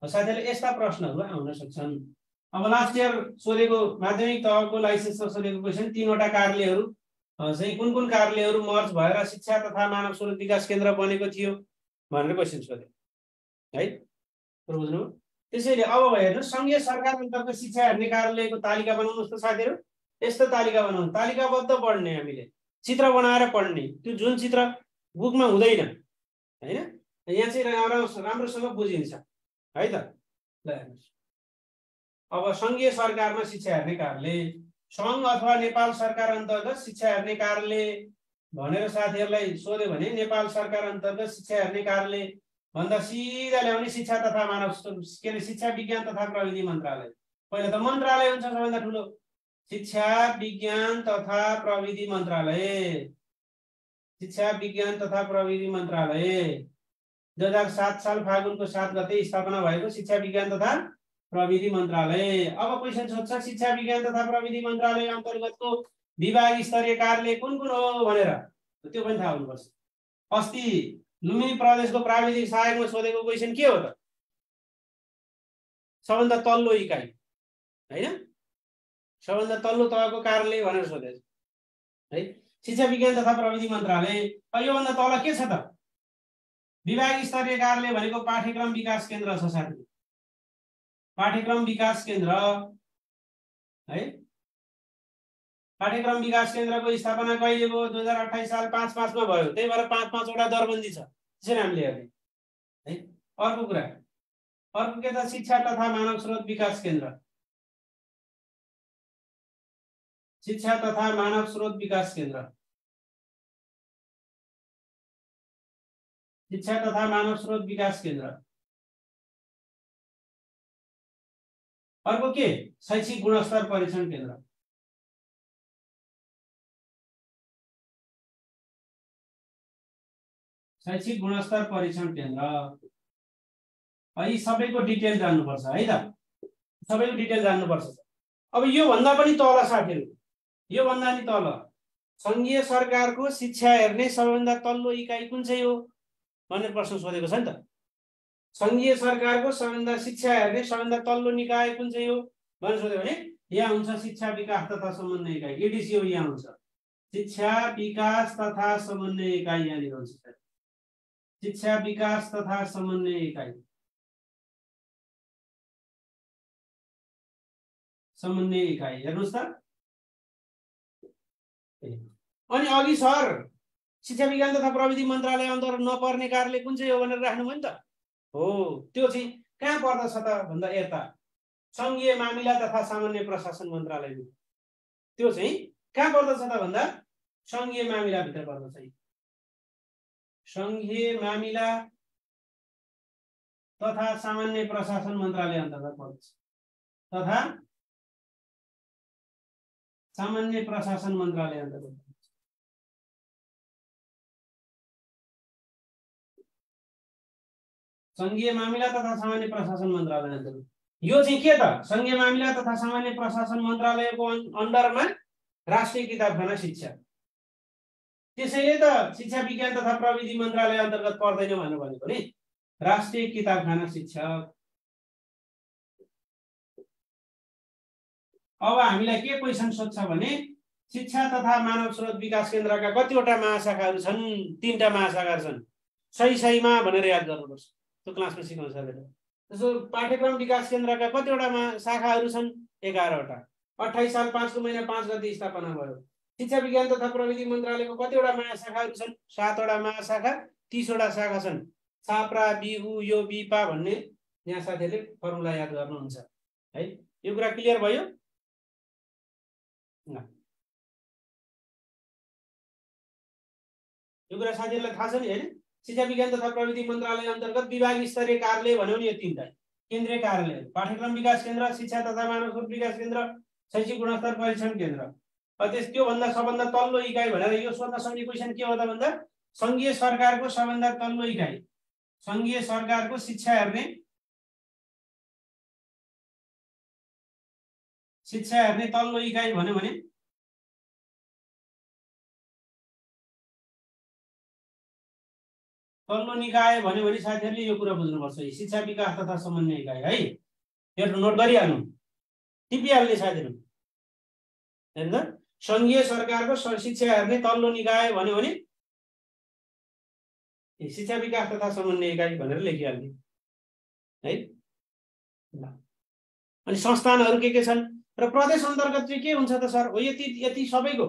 साथीहरूले यस्ता प्रश्नहरू आउन सक्छन्। अब लास्ट इयर सोधेको माध्यमिक तहको लाइसेन्समा सोधेको क्वेसन तिनवटा कार्यालयहरू चाहिँ कुन कुन कार्यालयहरू मर्च भएर शिक्षा तथा मानव स्रोत विकास केन्द्र बनेको थियो भनेर क्वेसन सोध्यो है? बुझ्नु त्यसैले अब हेर्नु सङ्घीय सरकार अन्तर्गत शिक्षा हेर्ने कार्यालयको तालिका बनाउनुहोस् त साथीहरू। यस्तो तालिका बनाउनु। तालिकाबद्ध पढ्ने हामीले। चित्र बनाएर पढ्ने। त्यो जुन चित्र बुकमा हुँदैन होइन? यहाँ चाहिँ राम्रो राम्रोसँग बुझिन्छ है त? ल हेर्नुहोस्। अब सङ्घीय सरकारमा शिक्षा हेर्ने कार्यालय सङ्घ अथवा नेपाल सरकार अन्तर्गत शिक्षा हेर्ने कार्यालय भनेर साथीहरूलाई सोध्यो भने नेपाल सरकार अन्तर्गत शिक्षा हेर्ने कार्यालय भन्दा सिधा ल्याउने शिक्षा तथा मानव के अरे शिक्षा विज्ञान तथा प्रविधि मन्त्रालय। पहिला त मन्त्रालय हुन्छ सबैभन्दा ठुलो। शिक्षा विज्ञान तथा प्रविधि मन्त्रालय। शिक्षा विज्ञान तथा प्रविधि मन्त्रालय। दुई हजार सात साल फागुनको सात गते स्थापना भएको शिक्षा विज्ञान तथा प्रविधि मन्त्रालय। अब क्वेसन सोध्छ शिक्षा विज्ञान तथा प्रविधि मन्त्रालय अन्तर्गतको विभाग स्तरीय कार्यालय कुन कुन हो भनेर? त्यो पनि थाहा हुनुपर्छ। अस्ति लुम्बिनी प्रदेशको प्राविधिक सहायकमा सोधेको क्वेसन के हो त? सबभन्दा तल्लो इकाइ होइन? सबभन्दा तल्लो तहको कार्यालय भनेर सोधेछ। है? शिक्षा विज्ञान तथा प्रविधि मन्त्रालय योभन्दा तल के छ त? विभाग स्तरीय कार्यालय भनेको पाठ्यक्रम विकास केन्द्र छ साथी। पाठ्यक्रम विकास केन्द्र है? पाठ्यक्रम विकास केन्द्रको स्थापना कहिले भयो दुई हजार अठाइस साल पाँच पाँचमा भयो। त्यही भएर पाँच पाँचवटा दरबन्दी छ। त्यसरी हामीले हेर्ने। है? अर्को कुरा। अर्को के त शिक्षा तथा मानव स्रोत विकास केन्द्र। शिक्षा तथा मानव स्रोत विकास केन्द्र। शिक्षा तथा मानव स्रोत विकास केन्द्र। अर्को के? शैक्षिक गुणस्तर परीक्षण केन्द्र। शैक्षिक गुणस्तर परीक्षण केन्द्र। यी सबैको डिटेल जान्नुपर्छ है त? सबैको डिटेल जान्नुपर्छ। अब योभन्दा पनि तल साथीहरू। योभन्दा नि तल। सङ्घीय सरकारको शिक्षा हेर्ने सबैभन्दा तल्लो इकाइ कुन चाहिँ हो? भनेर प्रश्न सोधेको छ नि त। सङ्घीय सरकारको सबैभन्दा शिक्षा हेर्ने सबैभन्दा तल्लो निकाय कुन चाहिँ हो? भनेर सोध्यो भने यहाँ हुन्छ शिक्षा विकास तथा समन्वय इकाइ। एडिसी हो यहाँ हुन्छ। शिक्षा विकास तथा समन्वय इकाइ यहाँनिर हुन्छ। शिक्षा विकास तथा समन्वय इकाइ। समन्वय इकाइ हेर्नुहोस् त। अनि अघि सर शिक्षा विज्ञान तथा प्रविधि मन्त्रालय अन्तर्गत नपर्ने कार्यालय कुन चाहिँ हो भनेर राख्नुभयो नि त? हो त्यो चाहिँ कहाँ पर्दछ त भन्दा यता सङ्घीय मामिला तथा सामान्य प्रशासन मन्त्रालय त्यो चाहिँ कहाँ पर्दछ त भन्दा? सङ्घीय मामिलाभित्र पर्दछ सङ्घीय मामिला तथा सामान्य प्रशासन मन्त्रालय अन्तर्गत पर्दछ। तथा सामान्य प्रशासन मन्त्रालय अन्तर्गत सङ्घीय मामिला तथा सामान्य प्रशासन मन्त्रालय अन्तर्गत। यो चाहिँ के त? सङ्घीय मामिला तथा सामान्य प्रशासन मन्त्रालयको अन्डरमा राष्ट्रिय किताबखाना शिक्षा। त्यसैले त शिक्षा विज्ञान तथा प्रविधि मन्त्रालय अन्तर्गत पर्दैन भनेर भनेको नि। राष्ट्रिय किताबखाना शिक्षक। अब हामीलाई के क्वेसन सोध्छ भने शिक्षा तथा मानव स्रोत विकास केन्द्रका कतिवटा महाशाखाहरू छन्? तिनवटा महाशाखाहरू छन्। सही सहीमा भनेर याद गर्नुपर्छ। त्यो क्लासमा सिकाउँछ त्यसो पाठ्यक्रम विकास केन्द्रका कतिवटा शाखाहरू छन्? एघारवटा। अठाइस साल पाँचको महिना पाँच गति स्थापना भयो। शिक्षा विज्ञान तथा प्रविधि मन्त्रालयको कतिवटा महाशाखाहरू छन्? सातवटा महाशाखा तिसवटा शाखा छन्? छाप्रा बिहु यो बिपा भन्ने यहाँ साथीहरूले फर्मुला याद गर्नुहुन्छ। है यो कुरा क्लियर भयो? यो कुरा साथीहरूलाई थाहा छ नि होइन? शिक्षा विज्ञान तथा प्रविधि मन्त्रालय अन्तर्गत विभाग स्तरीय कार्यालय भन्यो नि यो तिनवटा। केन्द्रीय कार्यालय। पाठ्यक्रम विकास केन्द्र शिक्षा तथा मानव विकास केन्द्र शैक्षिक गुणस्तर परीक्षण केन्द्र। त्यस त्योभन्दा सबभन्दा तल्लो इकाइ भनेर यो सोध्न सक्ने क्वेसन के हो त भन्दा सङ्घीय सरकारको सबभन्दा तल्लो इकाइ सङ्घीय सरकारको शिक्षा हेर्ने शिक्षा हेर्ने तल्लो इकाइ भन्यो भने तल्लो निकाय भन्यो भने साथीहरूले यो कुरा बुझ्नुपर्छ। शिक्षा विकास तथा समन्वय इकाइ है। यो नोट गरिहाल्नु। टिपिहाल्ने साथीहरू। हेर्नु सङ्घीय सरकारको शिक्षा हेर्ने तल्लो निकाय भन्यो भने शिक्षा विकास तथा समन्वय इकाइ भनेर लेखिहाल्ने। है? अनि संस्थानहरू के के छन्? र प्रदेश अन्तर्गत चाहिँ के हुन्छ त सर? हो यति यति सबैको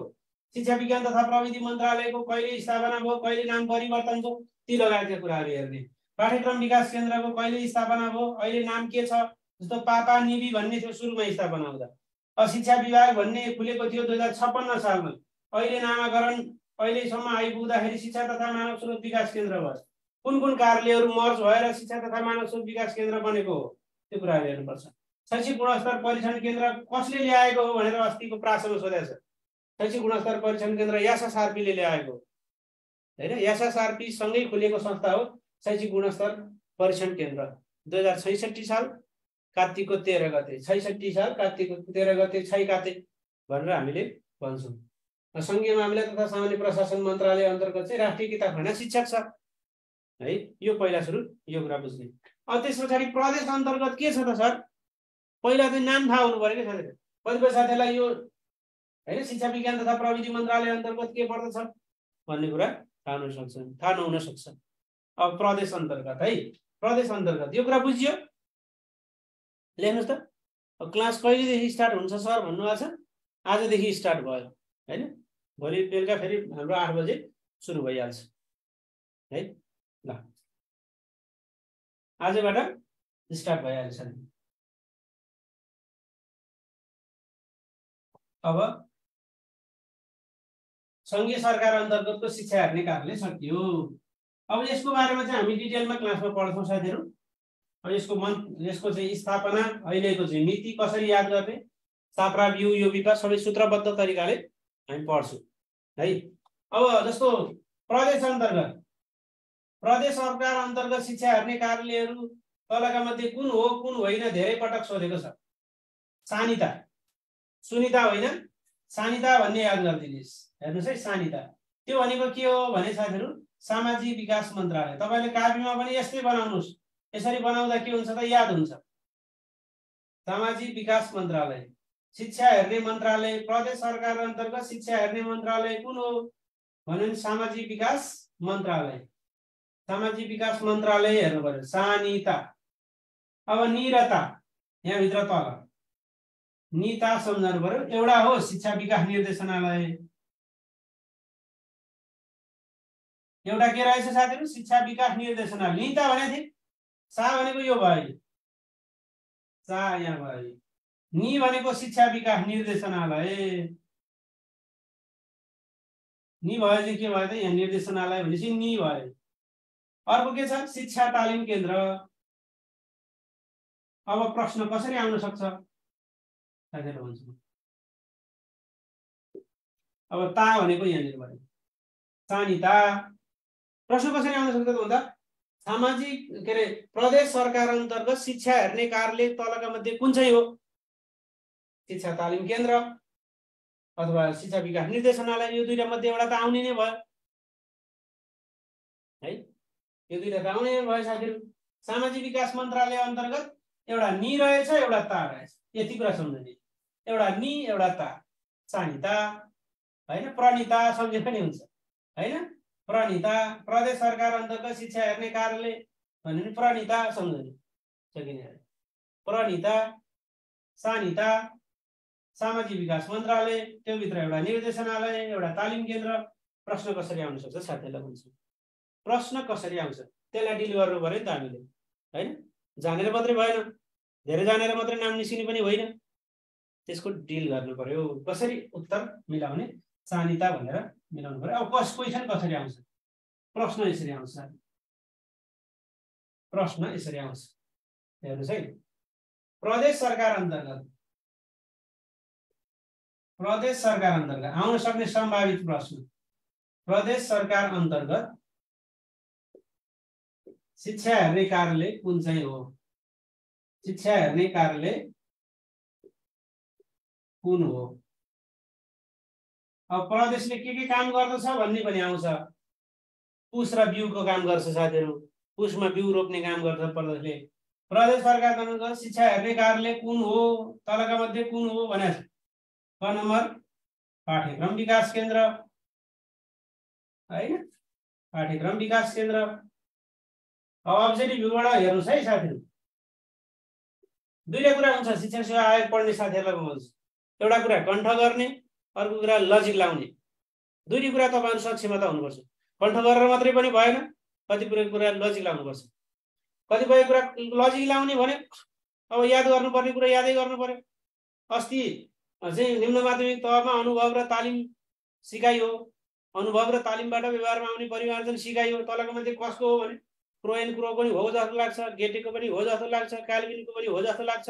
शिक्षा विज्ञान तथा प्रविधि मन्त्रालयको कहिले स्थापना भयो कहिले नाम परिवर्तन भयो ती लगायतका कुराहरू हेर्ने। पाठ्यक्रम विकास केन्द्रको कहिले स्थापना भयो अहिले नाम के छ? जस्तो पापा निबी भन्ने थियो सुरुमा स्थापना हुँदा। शिक्षा विभाग भन्ने खुलेको थियो दुई हजार छप्पन्न सालमा। अहिले नामाकरण अहिलेसम्म आइपुग्दाखेरि शिक्षा तथा मानव स्रोत विकास केन्द्र भयो। कुन कुन कार्यालयहरू मर्ज भएर शिक्षा तथा मानव स्रोत विकास केन्द्र बनेको हो? त्यो कुराहरू हेर्नुपर्छ। शैक्षिक गुणस्तर परीक्षण केन्द्र कसले ल्याएको हो भनेर अस्तिको प्रासमा सोधेको छ। शैक्षिक गुणस्तर परीक्षण केन्द्र यासासार्पीले ल्याएको होइन? यासासार्पीसँगै खुलेको संस्था हो शैक्षिक गुणस्तर परीक्षण केन्द्र। दुई हजार छैसठी साल कार्तिकको तेह्र गते छैसठी साल कार्तिकको तेह्र गते छै काते भनेर हामीले भन्छौँ। सङ्घीय मामिला तथा सामान्य प्रशासन मन्त्रालय अन्तर्गत चाहिँ राष्ट्रिय किताबखाना शिक्षक छ। है यो पहिला सुरु यो कुरा बुझ्ने। अब त्यस पछाडि प्रदेश अन्तर्गत के छ त सर? पहिला चाहिँ नाम थाहा हुनु पऱ्यो साथीहरू। कतिपय साथीहरूलाई यो होइन शिक्षा विज्ञान तथा प्रविधि मन्त्रालय अन्तर्गत के पर्दछ भन्ने कुरा थाहा हुन सक्छ थाहा नहुन सक्छ। अब प्रदेश अन्तर्गत है प्रदेश अन्तर्गत यो कुरा बुझियो। लेख्नुहोस् त। अब क्लास कहिलेदेखि स्टार्ट हुन्छ सर भन्नुभएको छ? आजदेखि स्टार्ट भयो होइन? भोलि बेलुका फेरि हाम्रो आठ बजे सुरु भइहाल्छ है? ल। आजबाट स्टार्ट भइहाल्छ। अब सङ्घीय सरकार अन्तर्गतको शिक्षा हेर्ने कार्यालय सकियो। अब यसको बारेमा चाहिँ हामी डिटेलमा क्लासमा पढ्छौँ साथीहरू। यसको मन यसको चाहिँ स्थापना अहिलेको चाहिँ नीति कसरी याद गर्ने? साप्रा व्यू यो विकास सबै सूत्रबद्ध तरिकाले हामी पढ्छौँ है? अब जस्तो प्रदेश अन्तर्गत प्रदेश सरकार अन्तर्गत शिक्षा हेर्ने कार्यालयहरू तलका मध्ये कुन हो कुन होइन धेरै पटक सोधेको छ। सानिता सुनिता होइन? सानिता भन्ने याद गरिदिनुहोस् हेर्नुहोस् है सानिता। त्यो भनेको के हो भने साथीहरू सामाजिक विकास मन्त्रालय। तपाईँले कापीमा पनि यस्तै बनाउनुहोस्। यसरी बनाउँदा के हुन्छ त? याद हुन्छ। सामाजिक विकास मन्त्रालय। शिक्षा हेर्ने मन्त्रालय। प्रदेश सरकार अन्तर्गत शिक्षा हेर्ने मन्त्रालय कुन हो? भने सामाजिक विकास मन्त्रालय। सामाजिक विकास मन्त्रालय हेर्नु पर्यो सानिता। अब निरता। यहाँभित्र तल। निता सम्झाउनु पर्यो एउटा हो शिक्षा विकास निर्देशनालय। एउटा के रहेछ साथीहरू? शिक्षा विकास निर्देशनालय। निता भनेको थिएँ। सा भनेको यो भयो सा यहाँ भयो नि भनेको शिक्षा विकास निर्देशनालय। नि भयो चाहिँ के भयो त यहाँ निर्देशनालय भनेपछि नि भयो अर्को के छ? शिक्षा तालिम केन्द्र। अब प्रश्न कसरी आउन सक्छ? भन्छु। अब ता भनेको यहाँनिर भयो सानिता प्रश्न कसरी आउन सक्छ त भन्दा सामाजिक के अरे प्रदेश सरकार अन्तर्गत शिक्षा हेर्ने कार्यालय तलका मध्ये कुन चाहिँ हो? शिक्षा तालिम केन्द्र अथवा शिक्षा विकास निर्देशनालय यो दुइटा मध्ये एउटा त आउने नै भयो। है? यो दुइटा त आउने नै भयो साथीहरू। सामाजिक विकास मन्त्रालय अन्तर्गत एउटा नि रहेछ एउटा ता रहेछ। यति कुरा सम्झने एउटा नि एउटा ता। सानिता होइन? प्रणिता सम्झे पनि हुन्छ। होइन? प्रणिता प्रदेश सरकार अन्तर्गत शिक्षा हेर्ने कार्यालय भने प्रणिता सम्झने सकिने प्रणिता सानिता सामाजिक विकास मन्त्रालय त्योभित्र एउटा निर्देशनालय एउटा तालिम केन्द्र प्रश्न कसरी आउन सक्छ साथीहरूलाई भन्छ। प्रश्न कसरी आउँछ? त्यसलाई डिल गर्नु पऱ्यो नि त हामीले होइन? जानेर मात्रै भएन धेरै जानेर मात्रै नाम निस्किने पनि होइन। त्यसको डिल गर्नु पर्यो। कसरी उत्तर मिलाउने सानिता भनेर मिलाउनु पऱ्यो। अब कस क्वेसन कसरी आउँछ? प्रश्न यसरी आउँछ। प्रश्न यसरी आउँछ। हेर्नुहोस् है। प्रदेश सरकार अन्तर्गत। प्रदेश सरकार अन्तर्गत। आउन सक्ने सम्भावित प्रश्न। प्रदेश सरकार अन्तर्गत शिक्षा हेर्ने कार्यालय कुन चाहिँ हो? शिक्षा हेर्ने कार्यालय कुन हो? अब प्रदेशले के के काम गर्दछ भन्ने पनि आउँछ। पुस र बिउको काम गर्छ साथीहरू। पुसमा बिउ रोप्ने काम गर्छ प्रदेशले। प्रदेश सरकार शिक्षा हेर्ने कार्यालय कुन हो तलका मध्ये कुन हो भने क नम्बर? पाठ्यक्रम विकास केन्द्र। होइन? पाठ्यक्रम विकास केन्द्र। अब अब्जेक्टिभ भ्यूबाट हेर्नुहोस् है साथीहरू। दुईवटा कुरा हुन्छ शिक्षा सेवा आयोग पढ्ने साथीहरूलाई एउटा कुरा कण्ठ गर्ने अर्को कुरा लजिक लाउने। दुईटी कुरा तपाईँहरू सक्षमता हुनुपर्छ। कण्ठ गरेर मात्रै पनि भएन कतिपय कुरा लजिक लाउनुपर्छ। कतिपय कुरा लजिक लाउने भने अब याद गर्नुपर्ने कुरा यादै गर्नु पर्यो अस्ति चाहिँ निम्न माध्यमिक तहमा अनुभव र तालिम सिकाइयो अनुभव र तालिमबाट व्यवहारमा आउने परिमार्जन सिकाइयो तलको मान्छे कसको हो भने क्रो एन्ड क्रो पनि हो जस्तो लाग्छ गेटेको पनि हो जस्तो लाग्छ कालबिनको पनि हो जस्तो लाग्छ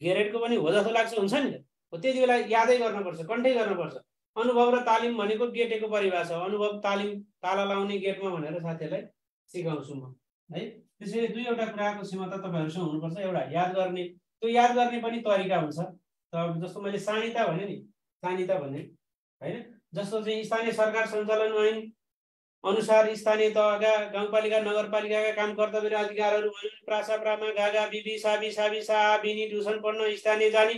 गेरेटको पनि हो जस्तो लाग्छ हुन्छ नि त त्यति बेला यादै गर्नुपर्छ कन्ठै गर्नुपर्छ। अनुभव र तालिम भनेको गेटेको परिभाषा हो। अनुभव तालिम ताला लाउने गेटमा भनेर साथीहरूलाई सिकाउँछु म है। त्यसैले दुईवटा कुराको क्षमता तपाईँहरूसँग हुनुपर्छ। एउटा याद गर्ने त्यो याद गर्ने पनि तरिका हुन्छ। जस्तो मैले सानिता भने नि सानिता भने होइन जस्तो चाहिँ स्थानीय सरकार सञ्चालन ऐन अनुसार स्थानीय तहका गाउँपालिका नगरपालिकाका काम कर्तव्य अधिकारहरू भनौँ प्रासा प्रामा गागा बिबी साबी साबी सा बिनी ट्युसन पढ्न स्थानीय जाने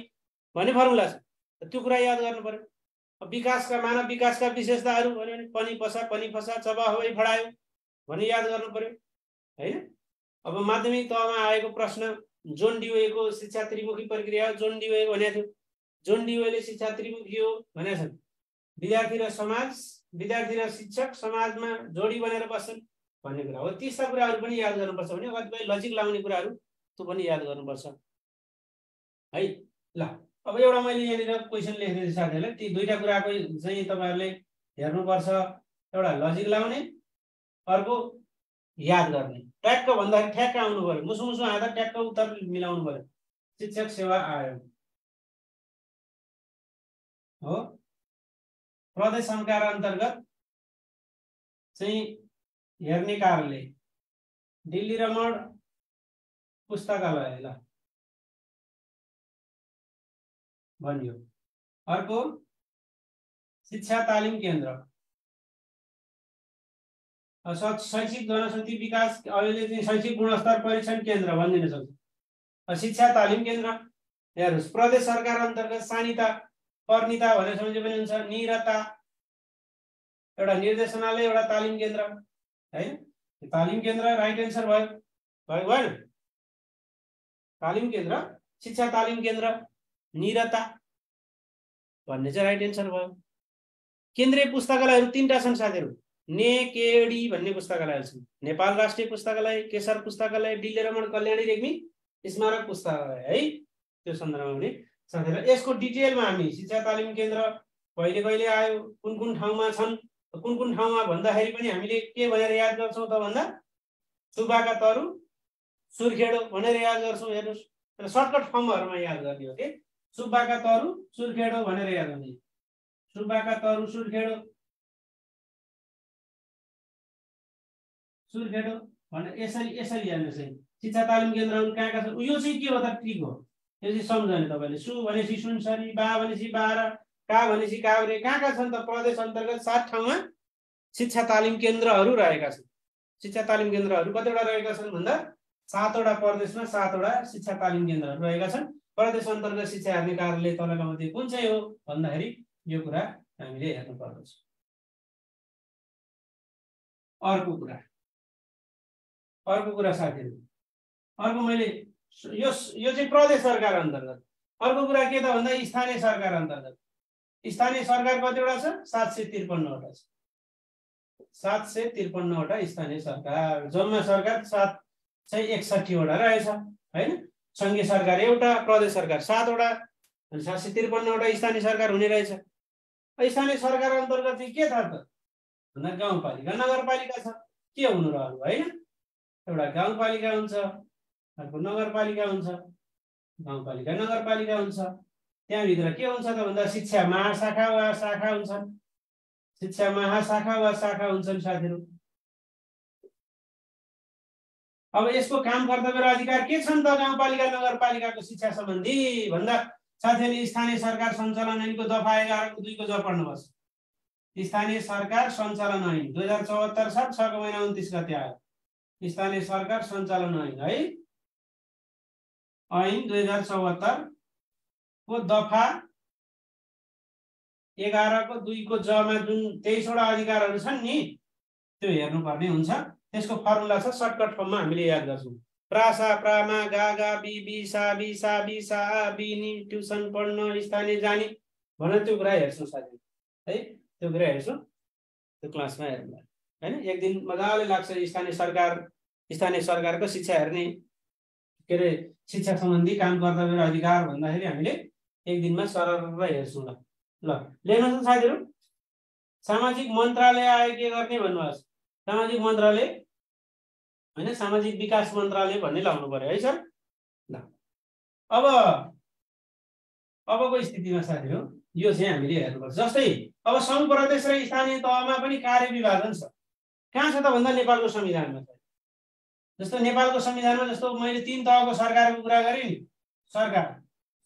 भन्ने फर्मुला छ। त्यो कुरा याद गर्नु पर्यो। विकासका मानव विकासका विशेषताहरू भन्यो भने पनि पसा पनि फसा चबा हवाई फडायो भन्ने याद गर्नु पर्यो। होइन? अब माध्यमिक तहमा आएको प्रश्न जोन डिओएको शिक्षा त्रिमुखी प्रक्रिया जोन डिओए भनेको थियो। जोन डिओले शिक्षा त्रिमुखी हो भनेको छन्। विद्यार्थी र समाज विद्यार्थी र शिक्षक समाजमा जोडी बनेर बस्छन् भन्ने कुरा हो। त्यस्ता कुराहरू पनि याद गर्नुपर्छ भने कतिपय लजिक लाउने कुराहरू त्यो पनि याद गर्नुपर्छ। है? ल। अब एउटा मैले यहाँनिर क्वेसन लेखिदिएँ साथीहरूलाई ती दुईवटा कुराको चाहिँ तपाईँहरूले हेर्नुपर्छ एउटा लजिक लाउने अर्को याद गर्ने। ट्याक्क भन्दाखेरि ठ्याक्क आउनु पऱ्यो। मुसु मुसु आएर ट्याक्क उत्तर मिलाउनु पऱ्यो। शिक्षक सेवा आयोग। हो? प्रदेश सरकार अन्तर्गत चाहिँ हेर्ने कार्यालय दिल्ली रमण पुस्तकालय ल। भनियो अर्को शिक्षा तालिम केन्द्र। शैक्षिक जनशक्ति विकास अहिले चाहिँ शैक्षिक गुणस्तर परीक्षण केन्द्र भनिदिन सक्छ। शिक्षा तालिम केन्द्र। हेर्नुहोस् प्रदेश सरकार अन्तर्गत सानिता पर्निता भनेर सम्झे पनि हुन्छ। निरता एउटा निर्देशनालय एउटा तालिम केन्द्र होइन? तालिम केन्द्र राइट एन्सर भयो। भयो भएन? तालिम केन्द्र शिक्षा तालिम केन्द्र। निरता भन्ने चाहिँ राइट एन्सर भयो। केन्द्रीय पुस्तकालयहरू तिनवटा छन् साथीहरू ने केडी भन्ने पुस्तकालयहरू छन्। नेपाल राष्ट्रिय पुस्तकालय केशर पुस्तकालय डिल्ले रमण कल्याणी रेग्मी स्मारक पुस्तकालय है त्यो सन्दर्भमा हुने साथीहरूलाई यसको डिटेलमा हामी शिक्षा तालिम केन्द्र कहिले कहिले आयो कुन कुन ठाउँमा छन् कुन कुन ठाउँमा भन्दाखेरि पनि हामीले के भनेर याद गर्छौँ त भन्दा सुब्बाका तरु सुर्खेडो भनेर याद गर्छौँ हेर्नुहोस्। सर्टकट फर्महरूमा याद गर्ने हो कि सुब्बाका तरु सुर्खेडो भनेर याद गर्ने सुब्बाका तरु सुर्खेडो। सुर्खेडो भनेर यसरी यसरी हेर्नुहोस् है शिक्षा तालिम केन्द्रहरू कहाँ कहाँ छ यो चाहिँ के हो त? ट्रिक हो। यो चाहिँ सम्झने तपाईँले। सु भनेपछि सुनसरी बा भनेपछि बाह्र का भनेपछि काभ्रे। कहाँ कहाँ छन् त? प्रदेश अन्तर्गत सात ठाउँमा शिक्षा तालिम केन्द्रहरू रहेका छन्। शिक्षा तालिम केन्द्रहरू कतिवटा रहेका छन् भन्दा सातवटा प्रदेशमा सातवटा शिक्षा तालिम केन्द्रहरू रहेका छन्। प्रदेश अन्तर्गत शिक्षा हेर्ने कार्यालय तलका मध्ये कुन चाहिँ हो भन्दाखेरि यो कुरा हामीले हेर्नु पर्दछ अर्को कुरा। अर्को कुरा साथीहरू अर्को मैले यो यो चाहिँ प्रदेश सरकार अन्तर्गत। अर्को कुरा के त भन्दा स्थानीय सरकार अन्तर्गत। स्थानीय सरकार कतिवटा छ? सात सय त्रिपन्नवटा छ। सात सय त्रिपन्नवटा स्थानीय सरकार। जम्मा सरकार सात सय एकसठीवटा रहेछ होइन? सङ्घीय सरकार एउटा प्रदेश सरकार सातवटा अनि सात सय त्रिपन्नवटा स्थानीय सरकार हुने रहेछ। स्थानीय सरकार अन्तर्गत चाहिँ के छ त? भन्दा गाउँपालिका नगरपालिका छ। के हुनु र होइन? एउटा गाउँपालिका हुन्छ अर्को नगरपालिका हुन्छ गाउँपालिका नगरपालिका हुन्छ। त्यहाँभित्र के हुन्छ त भन्दा शिक्षा महाशाखा वा शाखा हुन्छन्। शिक्षा महाशाखा वा शाखा हुन्छन् साथीहरू। अब यसको काम कर्तव्य र अधिकार के छन् त? गाउँपालिका नगरपालिकाको शिक्षा सम्बन्धी? भन्दा साथीहरूले स्थानीय सरकार सञ्चालन ऐनको दफा एघारको दुईको ज पढ्नुपर्छ स्थानीय सरकार सञ्चालन ऐन दुई हजार चौहत्तर साल छको महिना उन्तिस गते आयो। स्थानीय सरकार सञ्चालन ऐन है? ऐन दुई हजार चौहत्तरको दफा एघारको दुईको जमा जुन तेइसवटा अधिकारहरू छन् नि त्यो हेर्नुपर्ने हुन्छ। त्यसको फर्मुला छ सर्टकट फर्ममा हामीले याद गर्छौँ। प्रासा प्रामा गा गा बी बी सा बी बिनी ट्युसन पढ्न स्थानीय जाने भनेर त्यो कुरा हेर्छौँ साथी है त्यो कुरा हेर्छौँ त्यो क्लासमा हेर्नु होइन एक दिन मजाले लाग्छ स्थानीय सरकार स्थानीय सरकारको शिक्षा हेर्ने। के अरे शिक्षा सम्बन्धी काम कर्तव्य र अधिकार भन्दाखेरि हामीले एक दिनमा सरर हेर्छौँ ल ल लेख्नुहोस् न साथीहरू? सामाजिक मन्त्रालय आयो के गर्ने भन्नुहोस् सामाजिक मन्त्रालय होइन? सामाजिक विकास मन्त्रालय भन्ने लाउनु पर्यो है सर? ल। अब अबको स्थितिमा साथीहरू यो चाहिँ हामीले हेर्नुपर्छ। जस्तै अब सङ्घ प्रदेश र स्थानीय तहमा पनि कार्य विभाजन छ। कहाँ छ त भन्दा नेपालको संविधानमा छ जस्तो नेपालको संविधानमा जस्तो मैले तिन तहको सरकारको कुरा गरेँ नि सरकार।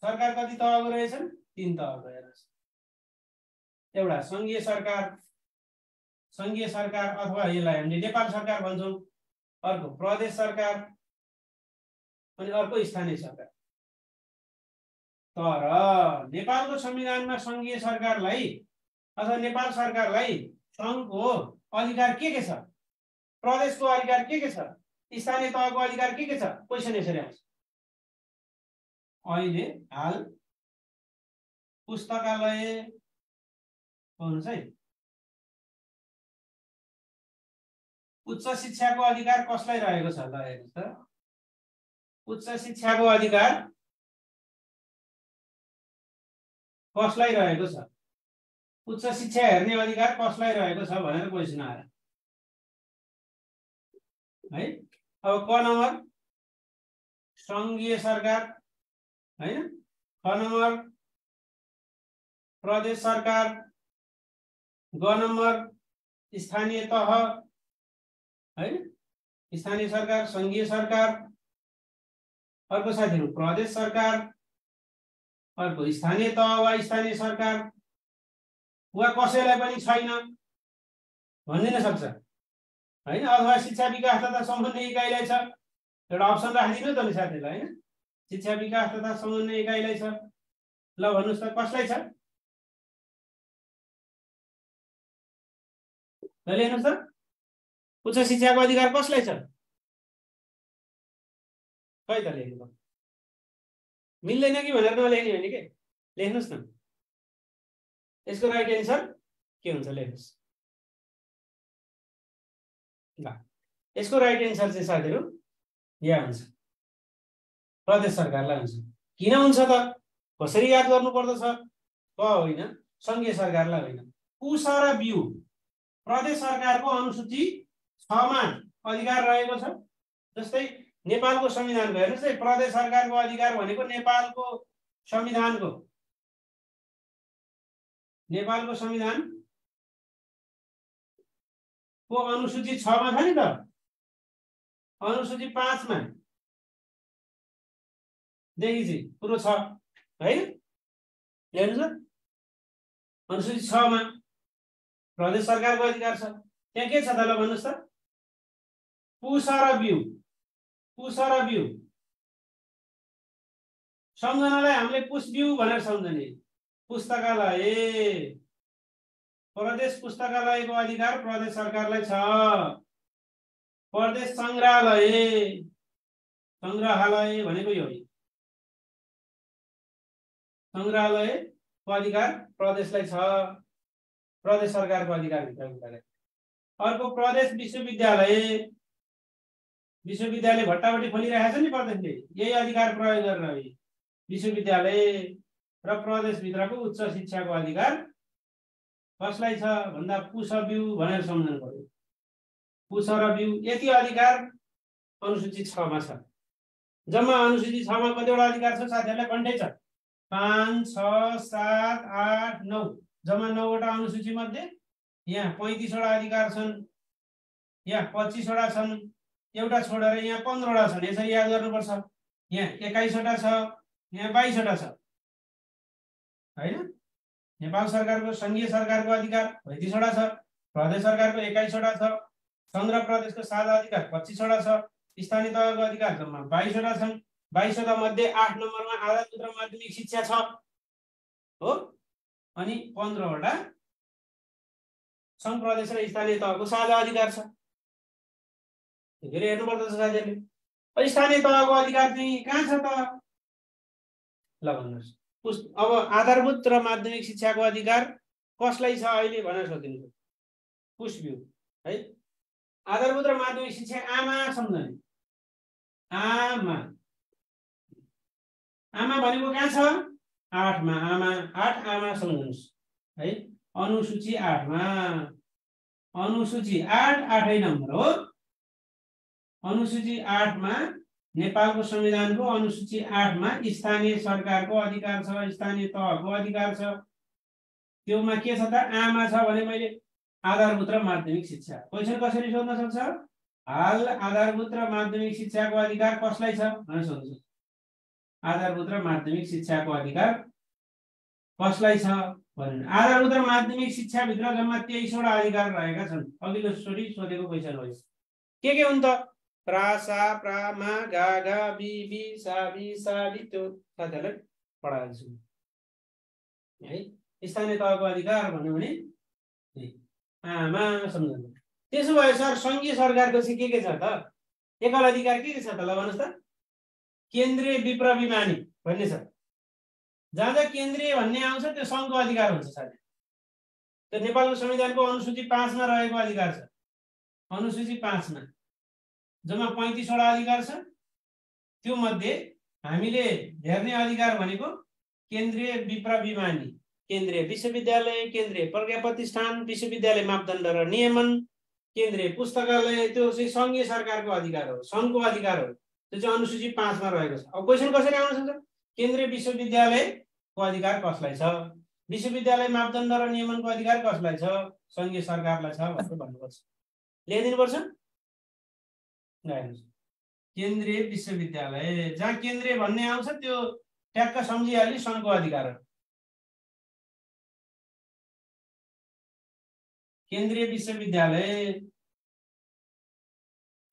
सरकार कति तहको रहेछन्? तिन तहको हेर्नुहोस्। एउटा सङ्घीय सरकार सङ्घीय सरकार अथवा यसलाई हामीले नेपाल सरकार भन्छौँ। अर्को प्रदेश सरकार अनि अर्को स्थानीय सरकार। तर नेपालको संविधानमा सङ्घीय सरकारलाई अथवा नेपाल सरकारलाई सङ्घको अधिकार के के छ? प्रदेशको अधिकार के के छ? स्थानीय तहको अधिकार के के छ? क्वेसन यसरी आउँछ। अहिले हाल पुस्तकालय है। उच्च शिक्षाको अधिकार कसलाई रहेको छ ल हेर्नुहोस् त। उच्च शिक्षाको अधिकार कसलाई रहेको छ? उच्च शिक्षा हेर्ने अधिकार कसलाई रहेको छ भनेर क्वेसन आयो। है? अब क नम्बर? सङ्घीय सरकार होइन? ख नम्बर? प्रदेश सरकार ग नम्बर? स्थानीय तह स्थानीय सरकार सङ्घीय सरकार अर्को साथीहरू प्रदेश सरकार अर्को स्थानीय तह वा स्थानीय सरकार वा कसैलाई पनि छैन भनिदिन सक्छ। होइन? अथवा शिक्षा विकास तथा समन्वय इकाइलाई छ। एउटा अप्सन राखिदिनु त नि साथीहरूलाई होइन? शिक्षा विकास तथा समन्वय इकाइलाई छ। ल भन्नुहोस् त कसलाई छ? हेर्नुहोस् त। उच्च शिक्षाको अधिकार कसलाई छ? खै त लेख्नु मिल्दैन कि भनेर नलेख्ने होइन कि? लेख्नुहोस् न। यसको राइट एन्सर के हुन्छ? लेख्नुहोस्। ल यसको राइट एन्सर चाहिँ साथीहरू यहाँ हुन्छ। प्रदेश सरकारलाई हुन्छ। किन हुन्छ त? कसरी याद गर्नुपर्दछ? क होइन? सङ्घीय सरकारलाई होइन। पुसा र बिउ प्रदेश सरकारको अनुसूची छमा अधिकार रहेको छ। जस्तै नेपालको संविधानको हेर्नुहोस् है प्रदेश सरकारको अधिकार भनेको नेपालको संविधानको। नेपालको संविधान को अनुसूची छमा छ नि त? अनुसूची पाँचमा। देखि चाहिँ कुरो छ है? हेर्नुहोस् अनुसूची छमा प्रदेश सरकारको अधिकार छ। त्यहाँ के छ त ल भन्नुहोस् त। बिउ पुसा र बिउ सम्झनालाई हामीले पुस बिउ भनेर सम्झने पुस्तकालय प्रदेश पुस्तकालयको अधिकार प्रदेश सरकारलाई छ प्रदेश सङ्ग्रहालय सङ्ग्रहालय भनेको यो सङ्ग्रहालयको अधिकार प्रदेशलाई छ प्रदेश सरकारको अधिकारभित्र अर्को प्रदेश विश्वविद्यालय विश्वविद्यालय भट्टाभट्टी खोलिरहेको छ नि प्रदेशले। यही अधिकार प्रयोग गरेर विश्वविद्यालय र प्रदेशभित्रको उच्च शिक्षाको अधिकार कसलाई छ भन्दा बिउ भनेर सम्झनु पर्यो। पुष र बिउ यति अधिकार अनुसूची छमा छ। जम्मा अनुसूची छमा कतिवटा अधिकार छ साथीहरूलाई कन्ठै छ? पाँच छ सात आठ नौ। जम्मा नौवटा अनुसूची मध्ये यहाँ पैँतिसवटा अधिकार छन् यहाँ पच्चिसवटा छन्। एउटा छोडेर यहाँ पन्ध्रवटा छन्। यसरी याद गर्नुपर्छ। यहाँ एक्काइसवटा छ यहाँ बाइसवटा छ। होइन? नेपाल सरकारको सङ्घीय सरकारको अधिकार पैँतिसवटा छ प्रदेश सरकारको एक्काइसवटा छ सङ्घ र प्रदेशको साझा अधिकार पच्चिसवटा छ स्थानीय तहको अधिकार जम्मा बाइसवटा छन्। बाइसवटा मध्ये आठ नम्बरमा आधारभूत र माध्यमिक शिक्षा छ। हो? अनि पन्ध्रवटा सङ्घ प्रदेश र स्थानीय तहको साझा अधिकार छ। फेरि हेर्नुपर्दछ साथीहरूले स्थानीय तहको अधिकार चाहिँ कहाँ छ त? ल भन्नुहोस्। अब आधारभूत र माध्यमिक शिक्षाको अधिकार कसलाई छ अहिले भनेर सोधिनु पुस भ्यू है? आधारभूत र माध्यमिक शिक्षा आमा सम्झने। आमा। आमा भनेको कहाँ छ? आठमा। आमा आठ आमा सम्झनुहोस् है? अनुसूची आठमा। अनुसूची आठ आठै नम्बर हो। अनुसूची आठमा नेपालको संविधानको अनुसूची आठमा स्थानीय सरकारको अधिकार छ स्थानीय तहको अधिकार छ। त्योमा के छ त? आमा छ भने मैले आधारभूत र माध्यमिक शिक्षा। क्वेसन कसरी सोध्न सक्छ? हाल आधारभूत र माध्यमिक शिक्षाको अधिकार कसलाई छ? भनेर सोध्नु आधारभूत र माध्यमिक शिक्षाको अधिकार कसलाई छ? भनेर। आधारभूत र माध्यमिक शिक्षाभित्र जम्मा तेइसवटा अधिकार रहेका छन्। अघिल्लो सोधेको क्वेसन हो के के हुन् त? प्रा सा प्रा मा गा गा बी बी सा बी सा बी त्यो साथीहरूलाई पढाएको छु है स्थानीय तहको अधिकार भन्यो भने आमा सम्झनु त्यसो भए सर सङ्घीय सरकारको चाहिँ के के छ त एकल अधिकार के के छ त ल भन्नुहोस् त केन्द्रीय विप्रविमानी भन्ने छ जहाँ जहाँ केन्द्रीय भन्ने आउँछ त्यो सङ्घको अधिकार हुन्छ साथी त्यो नेपालको संविधानको अनुसूची पाँचमा रहेको अधिकार छ अनुसूची पाँचमा जम्मा पैँतिसवटा अधिकार छ त्यो मध्ये हामीले हेर्ने अधिकार भनेको केन्द्रीय विप्रविमानी केन्द्रीय विश्वविद्यालय केन्द्रीय प्रज्ञा प्रतिष्ठान विश्वविद्यालय मापदण्ड र नियमन केन्द्रीय पुस्तकालय त्यो चाहिँ सङ्घीय सरकारको अधिकार हो सङ्घको अधिकार हो त्यो चाहिँ अनुसूची पाँचमा रहेको छ। अब क्वेसन कसरी आउन सक्छ? केन्द्रीय विश्वविद्यालयको अधिकार कसलाई छ? विश्वविद्यालय मापदण्ड र नियमनको अधिकार कसलाई छ? सङ्घीय सरकारलाई छ भनेर भन्नुपर्छ। ल्याइदिनुपर्छ। केन्द्रीय विश्वविद्यालय। जहाँ केन्द्रीय भन्ने आउँछ त्यो ट्याक्क सम्झिहाल्ने सङ्घको अधिकार केन्द्रीय विश्वविद्यालय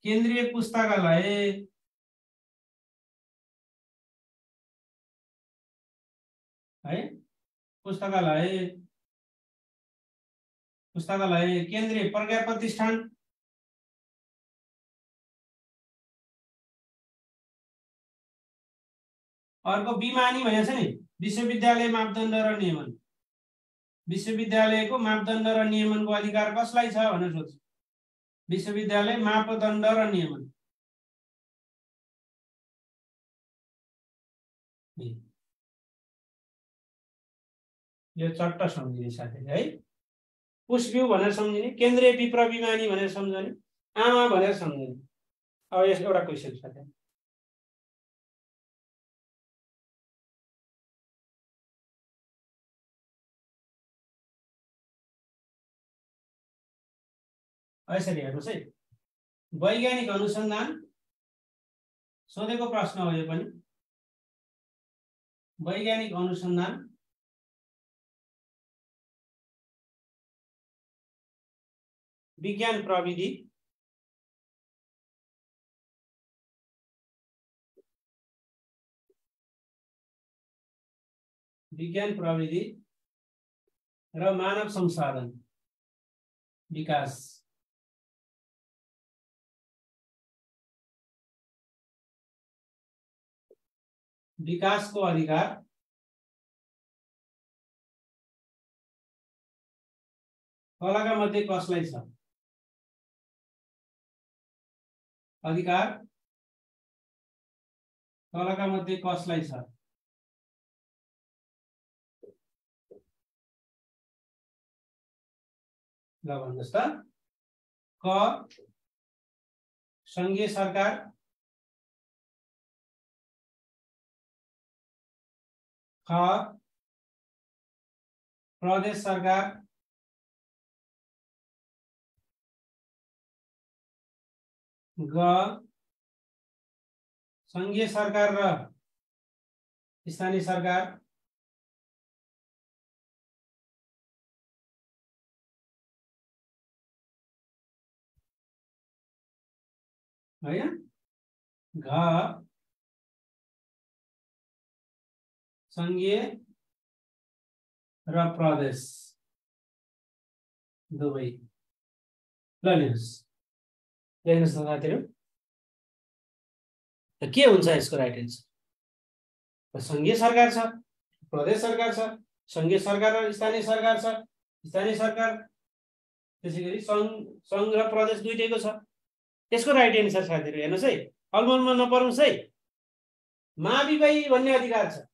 केन्द्रीय पुस्तकालय है? पुस्तकालय पुस्तकालय केन्द्रीय प्रज्ञा प्रतिष्ठान। अर्को बिमानी भनेको छ नि विश्वविद्यालय मापदण्ड र नियमन। विश्वविद्यालयको मापदण्ड र नियमनको अधिकार कसलाई छ भनेर सोध्छ। विश्वविद्यालय मापदण्ड र नियमन। यो चट्ट सम्झिने साथीले है। पुष्प्यू भनेर सम्झिने केन्द्रीय विप्रविमानी भनेर सम्झने आमा भनेर सम्झिने। अब यस एउटा क्वेसन साथी। यसरी हेर्नुहोस् है वैज्ञानिक अनुसन्धान सोधेको प्रश्न हो यो पनि। वैज्ञानिक अनुसन्धान विज्ञान प्रविधि विज्ञान प्रविधि र मानव संसाधन विकास। विकासको अधिकार। कलाका मध्ये कसलाई छ। अधिकार। कलाका मध्ये कसलाई छ। ल भन्नुहोस् त। क। सङ्घीय सरकार। ख प्रदेश सरकार। ग सङ्घीय सरकार र स्थानीय सरकार। घ सङ्घीय र प्रदेश। दुवै। ल लिनुहोस्। लेख्नुहोस् न साथीहरू। के हुन्छ यसको राइट एन्सर सङ्घीय सरकार छ प्रदेश सरकार छ सङ्घीय सरकार र स्थानीय सरकार छ स्थानीय सरकार त्यसै गरी सङ्घ सङ्घ र प्रदेश दुइटैको छ। यसको राइट एन्सर साथीहरू हेर्नुहोस् है। अलमलमा नपराउनुहोस् है। माविवाही भन्ने अधिकार छ।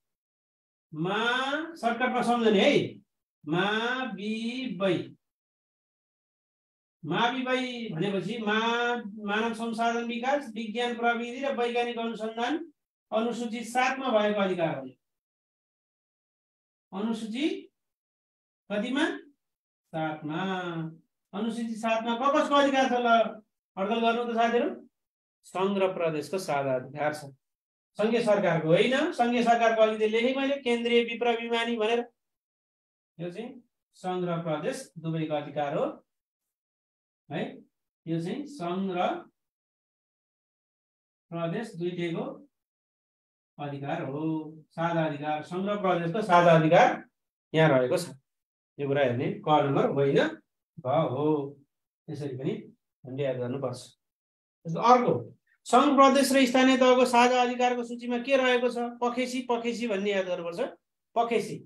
मा सर्टकटमा सम्झने है। मा बिवाई माविवाही भनेपछि मा मानव संसाधन विकास विज्ञान प्रविधि र वैज्ञानिक अनुसन्धान अनुसूची सातमा भएको अधिकार हो। अनुसूची कतिमा? सातमा। अनुसूची सातमा कसको अधिकार छ ल? अड्कल गर्नु त साथीहरू। सङ्घ र प्रदेशको साझा अधिकार छ। सङ्घीय सरकारको होइन। सङ्घीय सरकारको अलिकति लेखेँ मैले केन्द्रीय विप्र विमानी भनेर। यो चाहिँ सङ्घ र प्रदेश दुवैको अधिकार हो। है यो चाहिँ सङ्घ र प्रदेश दुइटैको अधिकार हो। साझा अधिकार सङ्घ र प्रदेशको साझा अधिकार यहाँ रहेको छ। यो कुरा हेर्ने क नम्बर होइन भ हो। त्यसरी पनि याद गर्नुपर्छ। अर्को सङ्घ प्रदेश र स्थानीय तहको साझा अधिकारको सूचीमा के रहेको छ? पखेसी पखेसी भन्ने याद गर्नुपर्छ। पखेसी।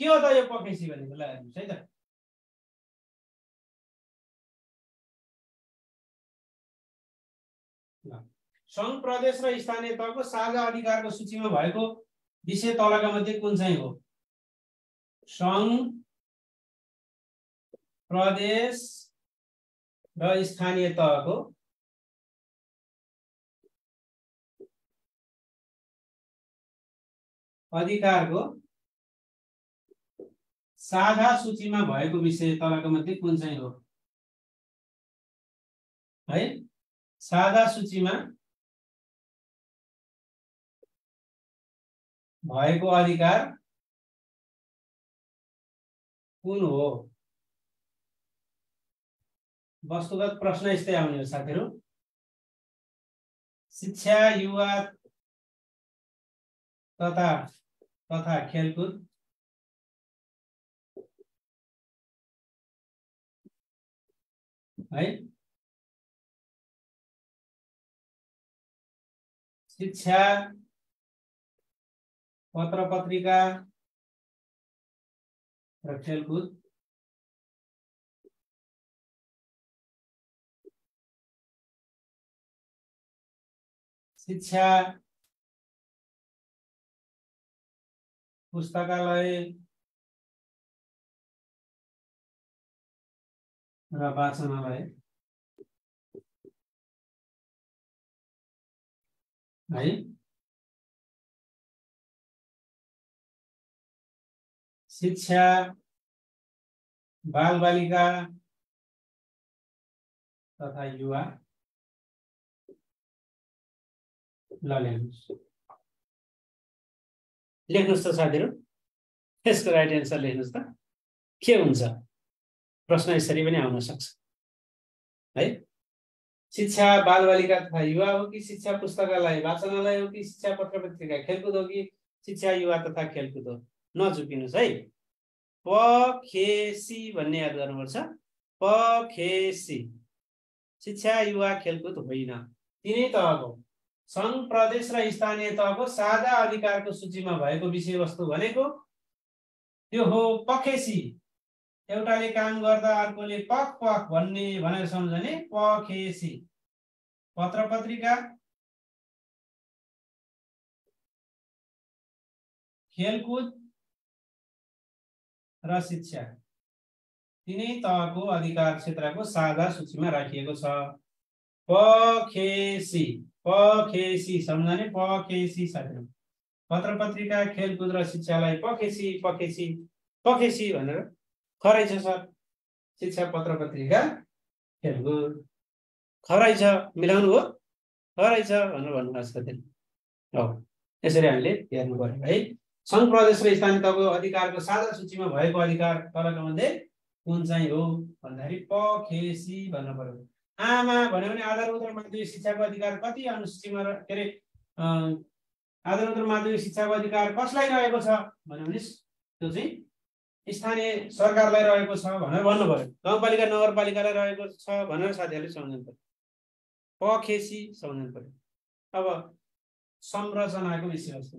के हो त यो पखेसी भनेको? ल हेर्नुहोस् है त। सङ्घ प्रदेश र स्थानीय तहको साझा अधिकारको सूचीमा भएको विषय तलका मध्ये कुन चाहिँ हो? सङ्घ प्रदेश र स्थानीय तहको अधिकारको साझा सूचीमा भएको विषय तलको मध्ये कुन चाहिँ हो? है? साझा सूचीमा भएको अधिकार कुन हो? वस्तुगत प्रश्न यस्तै आउने हो साथीहरू। शिक्षा युवा तथा तथा खेलकुद? है शिक्षा पत्र पत्रिका खेलकुद? शिक्षा पुस्तकालय र वाचनालय। है? शिक्षा बालबालिका तथा युवा। ल लेख्नुहोस् त साथीहरू। यसको राइट एन्सर लेख्नुहोस् त। के हुन्छ? प्रश्न यसरी पनि आउन सक्छ। है? शिक्षा बालबालिका तथा युवा हो कि शिक्षा पुस्तकालय वाचनालय हो कि शिक्षा पत्र पत्रिका खेलकुद हो कि शिक्षा युवा तथा खेलकुद हो? नचुकिनुहोस् है। पखेसी भन्ने याद गर्नुपर्छ। पखेसी शिक्षा युवा खेलकुद होइन। तिनै तहको सङ्घ प्रदेश र स्थानीय तहको साझा अधिकारको सूचीमा भएको विषयवस्तु भनेको त्यो हो पखेसी। एउटाले काम गर्दा अर्कोले पख पख भन्ने भनेर सम्झने पखेसी। पत्र पत्रिका खेलकुद र शिक्षा। तिनै तहको अधिकार क्षेत्रको साझा सूचीमा राखिएको छ। पखेसी। पखेसी सम्झने पखेसी साथीहरू पत्र पत्रिका खेलकुद र शिक्षालाई पखेसी पखेसी पखेसी भनेर खरै छ सर। शिक्षा पत्र पत्रिका खेलकुद। खरै छ मिलाउनु हो। खरै छ भनेर भन्नुभएको छ साथीहरू हो। यसरी हामीले हेर्नु पर्यो है। सङ्घ प्रदेश र स्थानीय तहको अधिकारको साझा सूचीमा भएको अधिकार तलका मध्ये कुन चाहिँ हो भन्दाखेरि पखेसी भन्नु पर्यो आमा भन्यो भने आधारभूत र माध्यमिक शिक्षाको अधिकार कति अनुसूचीमा के अरे आधारभूत र माध्यमिक शिक्षाको अधिकार कसलाई रहेको छ भन्यो भने त्यो चाहिँ स्थानीय सरकारलाई रहेको छ भनेर भन्नु पऱ्यो गाउँपालिका नगरपालिकालाई रहेको छ भनेर साथीहरूले सम्झनु पऱ्यो। पखेसी सम्झनु पऱ्यो। अब संरचनाको विषयवस्तु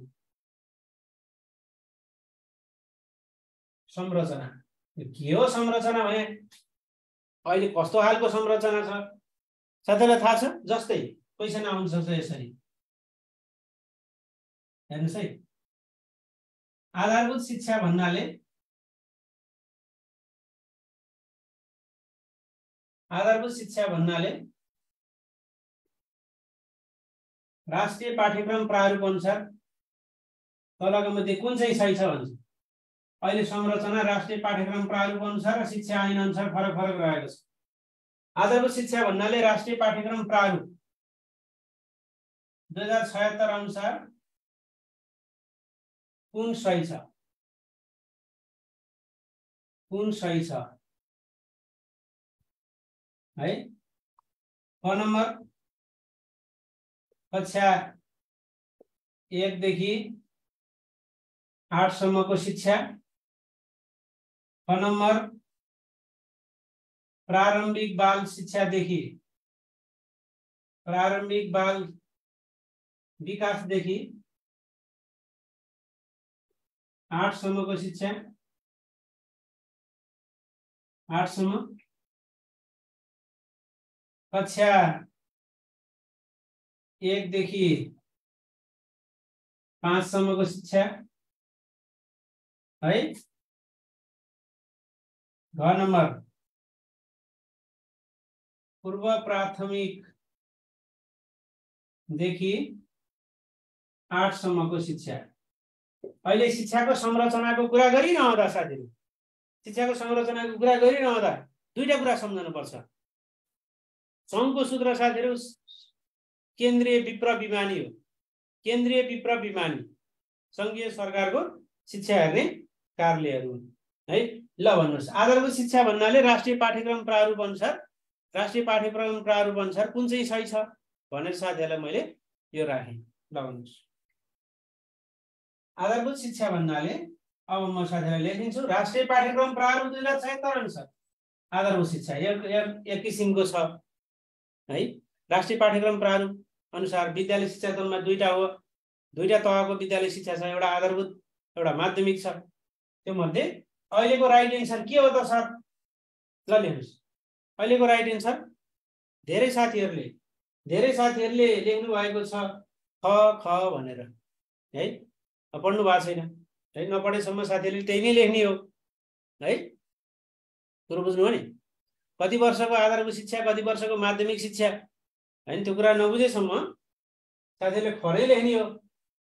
संरचना। के हो संरचना भने अहिले कस्तो खालको संरचना छ? साथीलाई थाहा छ? जस्तै क्वेसन आउन सक्छ यसरी। हेर्नुहोस् है। आधारभूत शिक्षा भन्नाले आधारभूत शिक्षा भन्नाले राष्ट्रिय पाठ्यक्रम प्रारूप अनुसार तलको मध्ये कुन चाहिँ सही छ भन्छ? अहिले संरचना राष्ट्रिय पाठ्यक्रम प्रारूप अनुसार र शिक्षा ऐन अनुसार फरक फरक रहेको छ। आधारभूत शिक्षा भन्नाले राष्ट्रिय पाठ्यक्रम प्रारूप। दुई हजार छयत्तर अनुसार कुन सही छ? कुन सही छ? है? क नम्बर कक्षा एकदेखि आठसम्मको शिक्षा। ख नम्बर प्रारम्भिक बाल शिक्षादेखि प्रारम्भिक बाल विकासदेखि आठसम्मको शिक्षा आठसम्म कक्षा एकदेखि पाँचसम्मको शिक्षा है? घर नम्बर पूर्व प्राथमिकदेखि आठसम्मको शिक्षा। अहिले शिक्षाको संरचनाको कुरा गरिरहँदा साथीहरू शिक्षाको संरचनाको कुरा गरिरहँदा दुईवटा कुरा सम्झनुपर्छ। सङ्घको सूत्र साथीहरू केन्द्रीय विप्र विमानी हो। केन्द्रीय विप्र विमानी। सङ्घीय सरकारको शिक्षा हेर्ने कार्यालयहरू हुन् है। ल भन्नुहोस्। आधारभूत शिक्षा भन्नाले राष्ट्रिय पाठ्यक्रम प्रारूप अनुसार राष्ट्रिय पाठ्यक्रम प्रारूप अनुसार कुन चाहिँ सही छ भनेर साथीहरूलाई मैले यो राखेँ। ल भन्नुहोस्। आधारभूत शिक्षा भन्नाले अब म साथीहरूलाई लेखिदिन्छु। राष्ट्रिय पाठ्यक्रम प्रारूप दुई हजार छयत्तर अनुसार आधारभूत शिक्षा एक किसिमको छ है? राष्ट्रिय पाठ्यक्रम प्रारूप अनुसार विद्यालय शिक्षा दलमा दुईवटा हो। दुईवटा तहको विद्यालय शिक्षा छ एउटा आधारभूत एउटा माध्यमिक छ। त्यो मध्ये अहिलेको राइट एन्सर के हो त सर? ल लेख्नुहोस्। अहिलेको राइट एन्सर धेरै साथीहरूले धेरै साथीहरूले लेख्नु भएको छ ख ख भनेर है? पढ्नु भएको छैन है? नपढेसम्म साथीहरूले त्यही नै लेख्ने हो है? कुरो बुझ्नु हो नि? कति वर्षको आधारभूत शिक्षा कति वर्षको माध्यमिक शिक्षा होइन? त्यो कुरा नबुझेसम्म साथीहरूले खरै लेख्ने हो।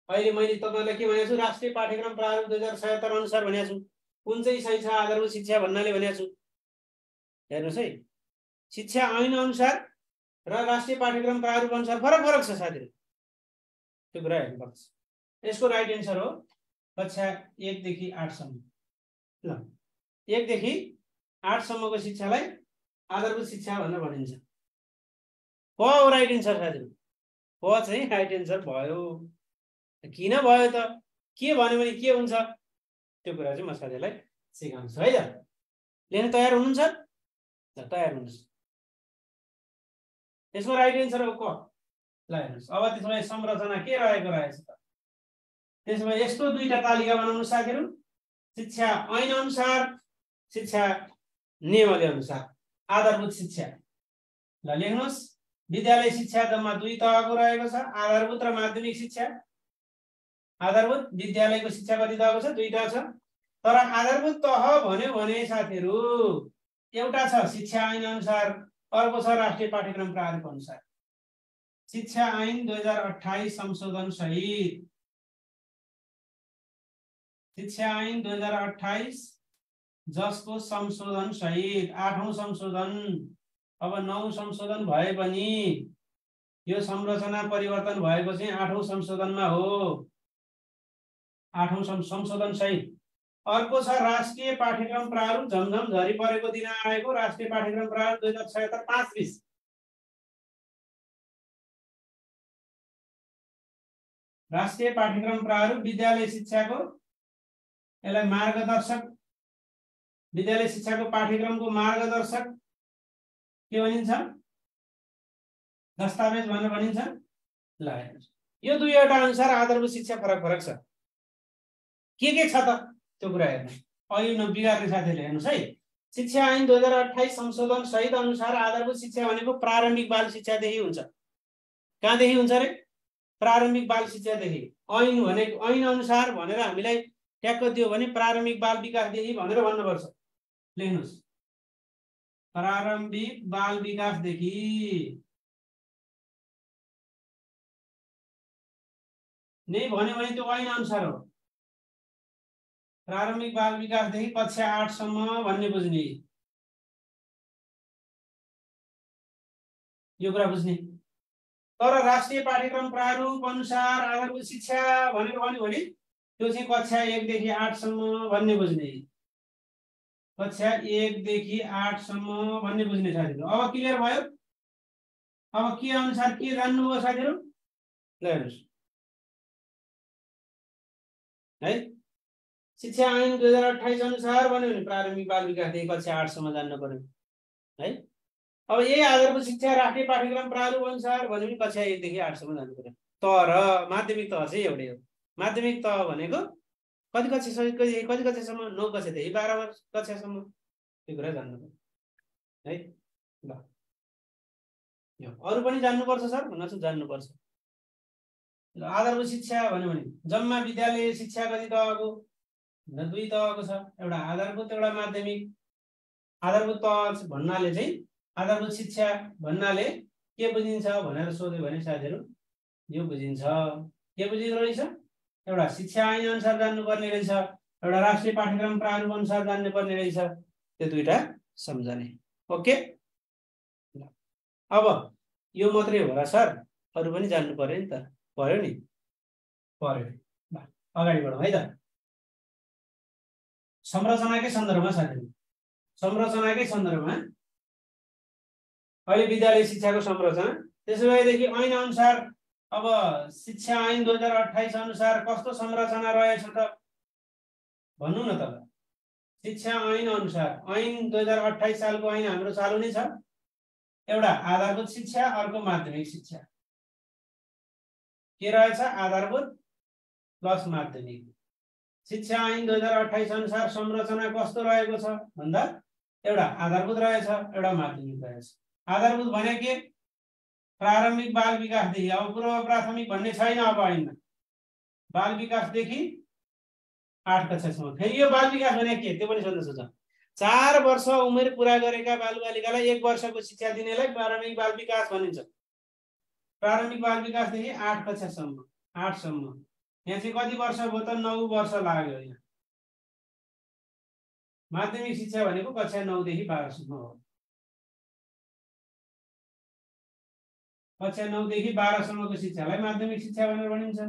अहिले मैले तपाईँलाई के भनेको छु राष्ट्रिय पाठ्यक्रम प्रारूप दुई हजार छयत्तर अनुसार भनेको छु। कुन चाहिँ छ आधारभूत शिक्षा भन्नाले भनेको छु? हेर्नुहोस् है। शिक्षा ऐन अनुसार र राष्ट्रिय पाठ्यक्रम प्रारूप अनुसार फरक फरक छ साथीहरू। त्यो कुरा हेर्नुपर्छ। यसको राइट एन्सर हो कक्षा एकदेखि आठसम्म ल एकदेखि आठसम्मको शिक्षालाई आधारभूत शिक्षा भनेर भनिन्छ। क हो राइट एन्सर साथीहरू। क चाहिँ राइट एन्सर भयो। किन भयो त? के भन्यो भने के हुन्छ? त्यो कुरा चाहिँ म साथीहरूलाई सिकाउँछु है त? लेख्न तयार हुनुहुन्छ? तयार हुनुहोस्। यसको राइट एन्सर हो क? ल हेर्नुहोस्। अब त्यसो भए संरचना के रहेको रहेछ त? त्यसो भए यस्तो दुईवटा तालिका बनाउनु साथीहरू शिक्षा ऐन अनुसार शिक्षा नियमावली अनुसार। आधारभूत शिक्षा। ल लेख्नुहोस्। विद्यालय शिक्षा जम्मा दुई तहको रहेको छ। आधारभूत र माध्यमिक शिक्षा। आधारभूत विद्यालयको शिक्षा कति तहको छ दुईवटा छ। तर आधारभूत तह भन्यो भने साथीहरू एउटा छ शिक्षा ऐन अनुसार अर्को छ राष्ट्रिय पाठ्यक्रम प्रारूप अनुसार। शिक्षा ऐन दुई हजार अठाइस संशोधन सहित। शिक्षा ऐन दुई हजार अठाइस जसको संशोधन सहित आठौँ संशोधन अब नौ संशोधन भए पनि यो संरचना परिवर्तन भएको चाहिँ आठौँ संशोधनमा हो। आठौँ संशोधन सहित। अर्को छ राष्ट्रिय पाठ्यक्रम प्रारूप झमझम झरी परेको दिन आएको राष्ट्रिय पाठ्यक्रम प्रारूप दुई हजार छयत्तर पाँच बिस। राष्ट्रिय पाठ्यक्रम प्रारूप विद्यालय शिक्षाको यसलाई मार्गदर्शक विद्यालय शिक्षाको पाठ्यक्रमको मार्गदर्शक के भनिन्छ? दस्तावेज भनेर भनिन्छ? ल यो दुईवटा अनुसार आधारभूत शिक्षा फरक फरक छ। के के छ त? त्यो कुरा हेर्नु। अहिले न बिगार्ने साथीहरूले हेर्नुहोस् है। शिक्षा ऐन दुई हजार अठाइस संशोधन सहित अनुसार आधारभूत शिक्षा भनेको प्रारम्भिक बाल शिक्षादेखि हुन्छ। कहाँदेखि हुन्छ अरे प्रारम्भिक बाल शिक्षादेखि। ऐन भनेको ऐन अनुसार भनेर हामीलाई ट्याक्क दियो भने प्रारम्भिक बाल विकासदेखि भनेर भन्नुपर्छ। लेख्नुहोस्। प्रारम्भिक बाल विकासदेखि। नै भन्यो भने त्यो ऐन अनुसार हो। प्रारम्भिक बाल विकासदेखि कक्षा आठसम्म भन्ने बुझ्ने। यो कुरा बुझ्ने। तर राष्ट्रिय पाठ्यक्रम प्रारूप अनुसार आधारभूत शिक्षा भनेर भन्यो भने त्यो चाहिँ कक्षा एकदेखि आठसम्म भन्ने बुझ्ने। कक्षा एकदेखि आठसम्म भन्ने बुझ्ने साथीहरू। अब क्लियर भयो? अब के अनुसार के जान्नुभयो साथीहरू? ल हेर्नुहोस्। है? शिक्षा ऐन दुई हजार अठाइस अनुसार भन्यो भने प्रारम्भिक बाल विकासदेखि कक्षा आठसम्म जान्नु पर्यो है? अब यही आधारभूत शिक्षा राष्ट्रिय पाठ्यक्रम प्रारूप अनुसार भन्यो भने कक्षा एकदेखि आठसम्म जानु पर्यो तर माध्यमिक तह चाहिँ एउटै हो। माध्यमिक तह भनेको कति कक्षा कति कक्षासम्म? नौ कक्षादेखि बाह्र कक्षासम्म। त्यो कुरा जान्नु पर्यो है? ल। अरू पनि जान्नुपर्छ सर भन्न जान्नुपर्छ। आधारभूत शिक्षा भन्यो भने जम्मा विद्यालय शिक्षा कति तहको? दुई तहको छ। एउटा आधारभूत एउटा माध्यमिक। आधारभूत तह भन्नाले चाहिँ आधारभूत शिक्षा भन्नाले के बुझिन्छ भनेर सोध्यो भने साथीहरू यो बुझिन्छ। के बुझिँदो रहेछ? एउटा शिक्षा ऐन अनुसार जान्नुपर्ने रहेछ। एउटा राष्ट्रिय पाठ्यक्रम प्रारूप अनुसार जान्नुपर्ने रहेछ। त्यो दुइटा सम्झने। ओके? अब यो मात्रै हो र सर। अरू पनि जान्नु पर्यो नि त। पर्यो नि? पर्यो। अगाडि बढौँ है त। संरचनाकै सन्दर्भमा साथीहरू संरचनाकै सन्दर्भमा अहिले विद्यालय शिक्षाको संरचना। त्यसो भएदेखि ऐन अनुसार अब शिक्षा ऐन दुई हजार अठाइस अनुसार कस्तो संरचना रहेछ त? भन्नु न त। शिक्षा ऐन अनुसार ऐन दुई हजार अठाइस सालको ऐन हाम्रो चालु नै छ। एउटा आधारभूत शिक्षा अर्को माध्यमिक शिक्षा। के रहेछ? आधारभूत प्लस माध्यमिक। शिक्षा ऐन दुई हजार अठाइस अनुसार संरचना कस्तो रहेको छ भन्दा एउटा आधारभूत रहेछ एउटा माध्यमिक रहेछ। आधारभूत भने के? प्रारम्भिक बाल विकासदेखि अब पूर्व प्राथमिक भन्ने छैन अब ऐनमा बाल विकासदेखि आठ कक्षासम्म। फेरि यो बाल विकास भने के? त्यो पनि सोध्न सोध्छ। चार वर्ष उमेर पुरा गरेका बालबालिकालाई एक वर्षको शिक्षा दिनेलाई प्रारम्भिक बाल विकास भनिन्छ। प्रारम्भिक बाल विकासदेखि आठ कक्षासम्म आठसम्म। यहाँ चाहिँ कति वर्ष भयो त? नौ वर्ष लाग्यो यहाँ। माध्यमिक शिक्षा भनेको कक्षा नौदेखि बाह्रसम्म हो। कक्षा नौदेखि बाह्रसम्मको शिक्षालाई माध्यमिक शिक्षा भनेर भनिन्छ।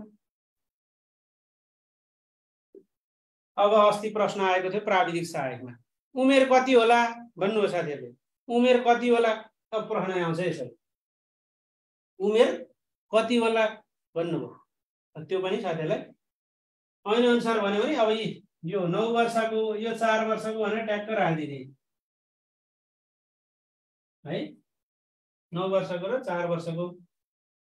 अब अस्ति प्रश्न आएको थियो प्राविधिक सहायकमा। उमेर कति होला? भन्नुभयो साथीहरूले। उमेर कति होला? प्रश्न आउँछ यसरी। उमेर कति होला? भन्नुभयो। त्यो पनि साथीहरूलाई ऐन अनुसार भन्यो भने अब यी यो नौ वर्षको यो चार वर्षको भनेर ट्याक्क राखिदिने है? नौ वर्षको र चार वर्षको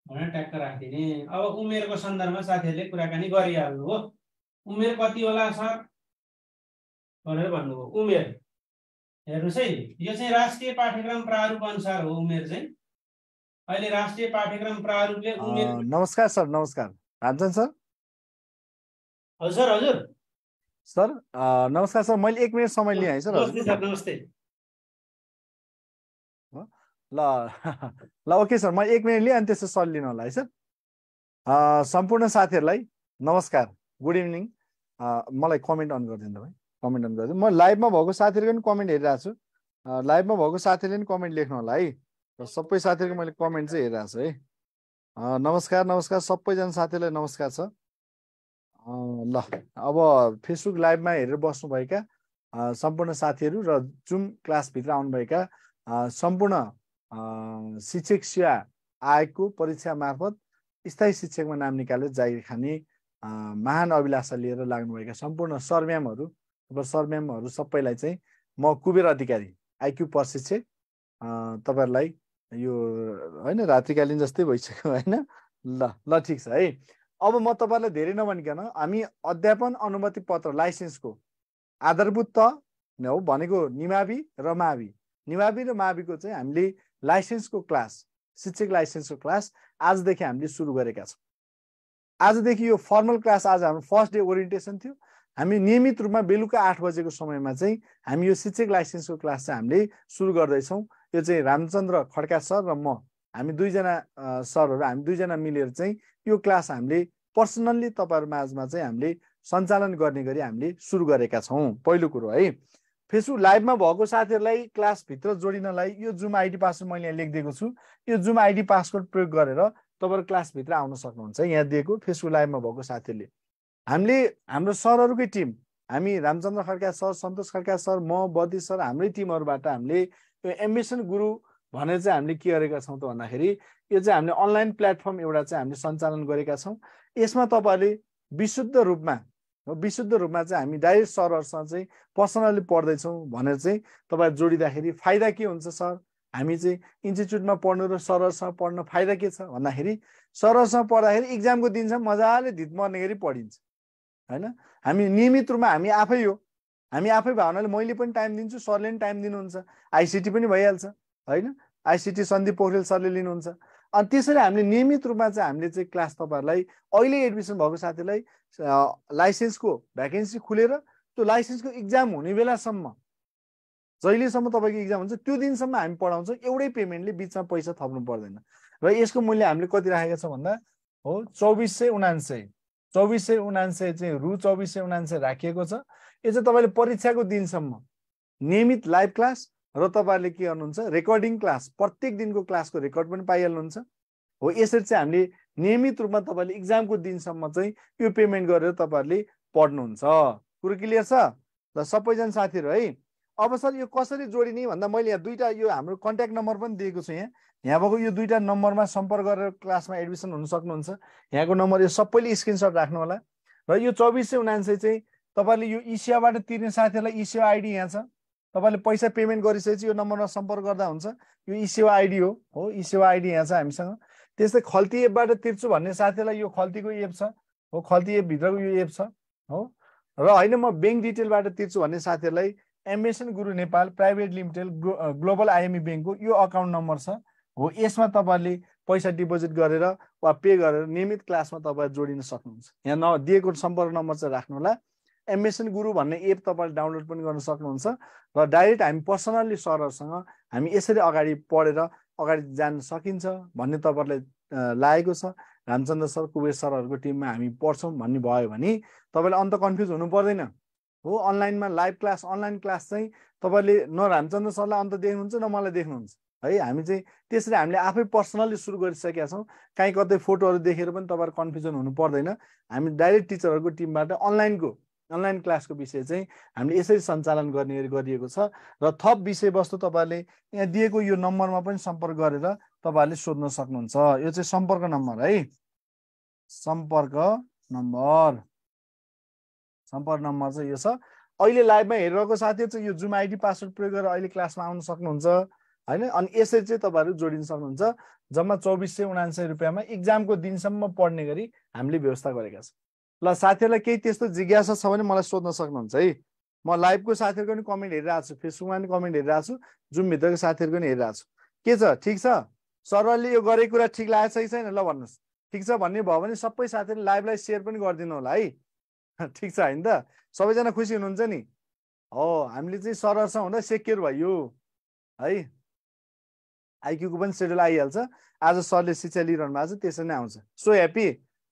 भनेर ट्याक्क राखिदिने अब उमेरको सन्दर्भमा साथीहरूले कुराकानी गरिहाल्नु हो। उमेर कति होला सर? भनेर भन्नुभयो। उमेर। हेर्नुहोस् है यो चाहिँ राष्ट्रिय पाठ्यक्रम प्रारूप अनुसार हो उमेर चाहिँ। अहिले राष्ट्रिय पाठ्यक्रम प्रारूपले उमेर नमस्कार सर नमस्कार। राजन सर? हजुर हजुर। सर नमस्कार सर मैले एक मिनट समय लिएँ है सर नमस्ते सर नमस्ते। ल ल ओके सर म एक मिनट लिएँ अनि त्यसो सर लिनु होला है सर। सम्पूर्ण साथीहरूलाई नमस्कार गुड इभिनिङ। मलाई कमेन्ट अन गरिदिनु तपाईँ कमेन्ट अन गरिदिनु। म लाइभमा भएको साथीहरूको पनि कमेन्ट हेरिरहेको छु। लाइभमा भएको साथीहरूले पनि कमेन्ट लेख्नु होला है। र सबै साथीहरूको मैले कमेन्ट चाहिँ हेरिरहेको छु है। नमस्कार नमस्कार सबैजना साथीहरूलाई नमस्कार छ। ल अब फेसबुक लाइभमा हेरेर बस्नुभएका सम्पूर्ण साथीहरू र जुम क्लासभित्र आउनुभएका सम्पूर्ण शिक्षक सेवा आयोगको परीक्षा मार्फत स्थायी शिक्षकमा नाम निकालेर जागिर खाने महान अभिलाषा लिएर लाग्नुभएका सम्पूर्ण सरम्यामहरू अब सरम्यामहरू सबैलाई चाहिँ म कुबेर अधिकारी आइक्यू प्रशिक्षक तपाईँहरूलाई यो होइन रात्रिकालीन जस्तै भइसक्यो होइन? ल ल ठिक छ है? अब म तपाईँहरूलाई धेरै नभनिकन हामी अध्यापन अनुमति पत्र लाइसेन्सको आधारभूत त हो भनेको निमावि र मावि। निमावि र माविको चाहिँ हामीले लाइसेन्सको क्लास शिक्षक लाइसेन्सको क्लास आजदेखि हामीले सुरु गरेका छौँ। आजदेखि यो फर्मल क्लास आज हाम्रो फर्स्ट डे ओरिएन्टेसन थियो। हामी नियमित रूपमा बेलुका आठ बजेको समयमा चाहिँ हामी यो शिक्षक लाइसेन्सको क्लास चाहिँ हामीले सुरु गर्दैछौँ। यो चाहिँ रामचन्द्र खड्का सर र म हामी दुईजना सरहरू हामी दुईजना मिलेर चाहिँ यो क्लास हामीले पर्सनल्ली तपाईँहरू माझमा चाहिँ हामीले सञ्चालन गर्ने गरी हामीले सुरु गरेका छौँ। पहिलो कुरो है फेसबुक लाइभमा भएको साथीहरूलाई क्लासभित्र जोडिनलाई यो जुम आइडी पासवर्ड मैले यहाँ लेखिदिएको छु। यो जुम आइडी पासवर्ड प्रयोग गरेर तपाईँहरू क्लासभित्र आउन सक्नुहुन्छ यहाँ दिएको फेसबुक लाइभमा भएको साथीहरूले। हामीले हाम्रो सरहरूकै टिम हामी रामचन्द्र खड्का सर सन्तोष खड्का सर म बदी सर हाम्रै टिमहरूबाट हामीले यो एम्बिसन गुरु भनेर चाहिँ हामीले के गरेका छौँ त भन्दाखेरि यो चाहिँ हामीले अनलाइन प्लेटफर्म एउटा चाहिँ हामीले सञ्चालन गरेका छौँ। यसमा तपाईँहरूले विशुद्ध रूपमा विशुद्ध रूपमा चाहिँ हामी डाइरेक्ट सरहरूसँग चाहिँ पर्सनली पढ्दैछौँ भनेर चाहिँ तपाईँ जोडिँदाखेरि फाइदा के हुन्छ सर? हामी चाहिँ इन्स्टिच्युटमा पढ्नु र सरहरूसँग पढ्न फाइदा के छ भन्दाखेरि सरहरूसँग पढ्दाखेरि इक्जामको दिनसम्म मजाले धित मर्ने गरी पढिन्छ। होइन? हामी नियमित रूपमा हामी आफै हो। हामी आफै भावनाले मैले पनि टाइम दिन्छु सरले पनि टाइम दिनुहुन्छ। आइसिटी पनि भइहाल्छ होइन? आइसिटी सन्दीप पोखरेल सरले लिनुहुन्छ। अनि त्यसरी हामीले नियमित रूपमा चाहिँ हामीले चाहिँ क्लास तपाईँहरूलाई अहिले एडमिसन भएको साथीलाई लाइसेन्सको भ्याकेन्सी खुलेर त्यो लाइसेन्सको इक्जाम हुने बेलासम्म जहिलेसम्म तपाईँको इक्जाम हुन्छ त्यो दिनसम्म हामी पढाउँछौँ। एउटै पेमेन्टले बिचमा पैसा थप्नु पर्दैन। र यसको मूल्य हामीले कति राखेका छौँ भन्दा हो चौबिस सय उनान्सय चौबिस सय उनान्सय चाहिँ रु चौबिस सय उनान्सय राखिएको छ। यो चाहिँ तपाईँले परीक्षाको दिनसम्म नियमित लाइभ क्लास र तपाईँहरूले के गर्नुहुन्छ? रेकर्डिङ क्लास प्रत्येक दिनको क्लासको रेकर्ड पनि पाइहाल्नुहुन्छ। हो यसरी चाहिँ हामीले नियमित रूपमा तपाईँले इक्जामको दिनसम्म चाहिँ यो पेमेन्ट गरेर तपाईँहरूले पढ्नुहुन्छ। कुरो क्लियर छ? र सबैजना साथीहरू है। अब सर यो कसरी जोडिने भन्दा मैले यहाँ दुईवटा यो हाम्रो कन्ट्याक्ट नम्बर पनि दिएको छु यहाँ। यहाँ भएको यो दुईवटा नम्बरमा सम्पर्क गरेर क्लासमा एडमिसन हुन सक्नुहुन्छ। यहाँको नम्बर यो सबैले स्क्रिनसट राख्नु होला। र यो चौबिस सय उनान्सय चाहिँ तपाईँले यो इसियाबाट तिर्ने साथीहरूलाई इसिया आइडी यहाँ छ। तपाईँले पैसा पेमेन्ट गरिसकेपछि यो नम्बरमा सम्पर्क गर्दा हुन्छ। यो इसेवा आइडी हो। हो इसेवा आइडी यहाँ छ हामीसँग। त्यस्तै खल्ती एपबाट तिर्छु भन्ने साथीलाई यो खल्तीको एप छ। हो खल्ती एपभित्रको यो एप छ। हो र होइन म ब्याङ्क डिटेलबाट तिर्छु भन्ने साथीहरूलाई MSN Guru Nepal private limited global IME ब्याङ्कको यो अकाउन्ट नम्बर छ। हो यसमा तपाईँले पैसा डिपोजिट गरेर वा पे गरेर नियमित क्लासमा तपाईँ जोडिन सक्नुहुन्छ। यहाँ न दिएको सम्पर्क नम्बर चाहिँ राख्नु होला एमएसएन गुरु भन्ने एप तपाईँले डाउनलोड पनि गर्न सक्नुहुन्छ र डाइरेक्ट हामी पर्सनल्ली सरहरूसँग हामी यसरी अगाडि पढेर अगाडि जान सकिन्छ भन्ने तपाईँहरूलाई लागेको छ। रामचन्द्र सर कुबेर सरहरूको टिममा हामी पढ्छौँ भन्ने भयो भने तपाईँले अन्त कन्फ्युज हुनु पर्दैन। हो अनलाइनमा लाइभ क्लास अनलाइन क्लास चाहिँ तपाईँले न रामचन्द्र सरलाई अन्त देख्नुहुन्छ न मलाई देख्नुहुन्छ। है हामी चाहिँ त्यसरी हामीले आफै पर्सनल्ली सुरु गरिसकेका छौँ। काहीँ कतै फोटोहरू देखेर पनि तपाईँहरू कन्फ्युजन हुनु पर्दैन। हामी डाइरेक्ट टिचरहरूको टिमबाट अनलाइनको अनलाइन क्लासको विषय चाहिँ हामीले यसरी सञ्चालन गर्ने गरिएको छ र थप विषयवस्तु तपाईँहरूले यहाँ दिएको यो नम्बरमा पनि सम्पर्क गरेर तपाईँहरूले सोध्न सक्नुहुन्छ। यो चाहिँ सम्पर्क नम्बर है। सम्पर्क नम्बर। सम्पर्क नम्बर चाहिँ यो छ। अहिले लाइभमा हेरिरहेको साथीहरू चाहिँ यो जुम आइडी पासवर्ड प्रयोग गरेर अहिले क्लासमा आउन सक्नुहुन्छ होइन? अनि यसरी चाहिँ तपाईँहरू जोडिन सक्नुहुन्छ जम्मा चौबिस सय उनान्सय रुपियाँमा इक्जामको दिनसम्म पढ्ने गरी हामीले व्यवस्था गरेका छौँ। ल साथीहरूलाई केही त्यस्तो जिज्ञासा छ भने मलाई सोध्न सक्नुहुन्छ है? म लाइभको साथीहरूको पनि कमेन्ट हेरिरहेको छु फेसबुकमा पनि कमेन्ट हेरिरहेको छु जुमभित्रको साथीहरूको पनि हेरिरहेको छु। के छ? ठिक छ? सरले यो गरेको कुरा ठिक लागेको छ कि छैन? ल भन्नुहोस्। ठिक छ भन्ने भयो भने सबै साथीहरूले लाइभलाई सेयर पनि गरिदिनु होला है? ठिक छ होइन त? सबैजना खुसी हुनुहुन्छ नि? हो हामीले चाहिँ सरहरूसँग हुँदा सेक्योर भयो है? आइक्यूको पनि सेड्युल आइहाल्छ। आज सरले शिक्षा लिइरहनु भएको छ त्यसरी नै आउँछ। सो ह्याप्पी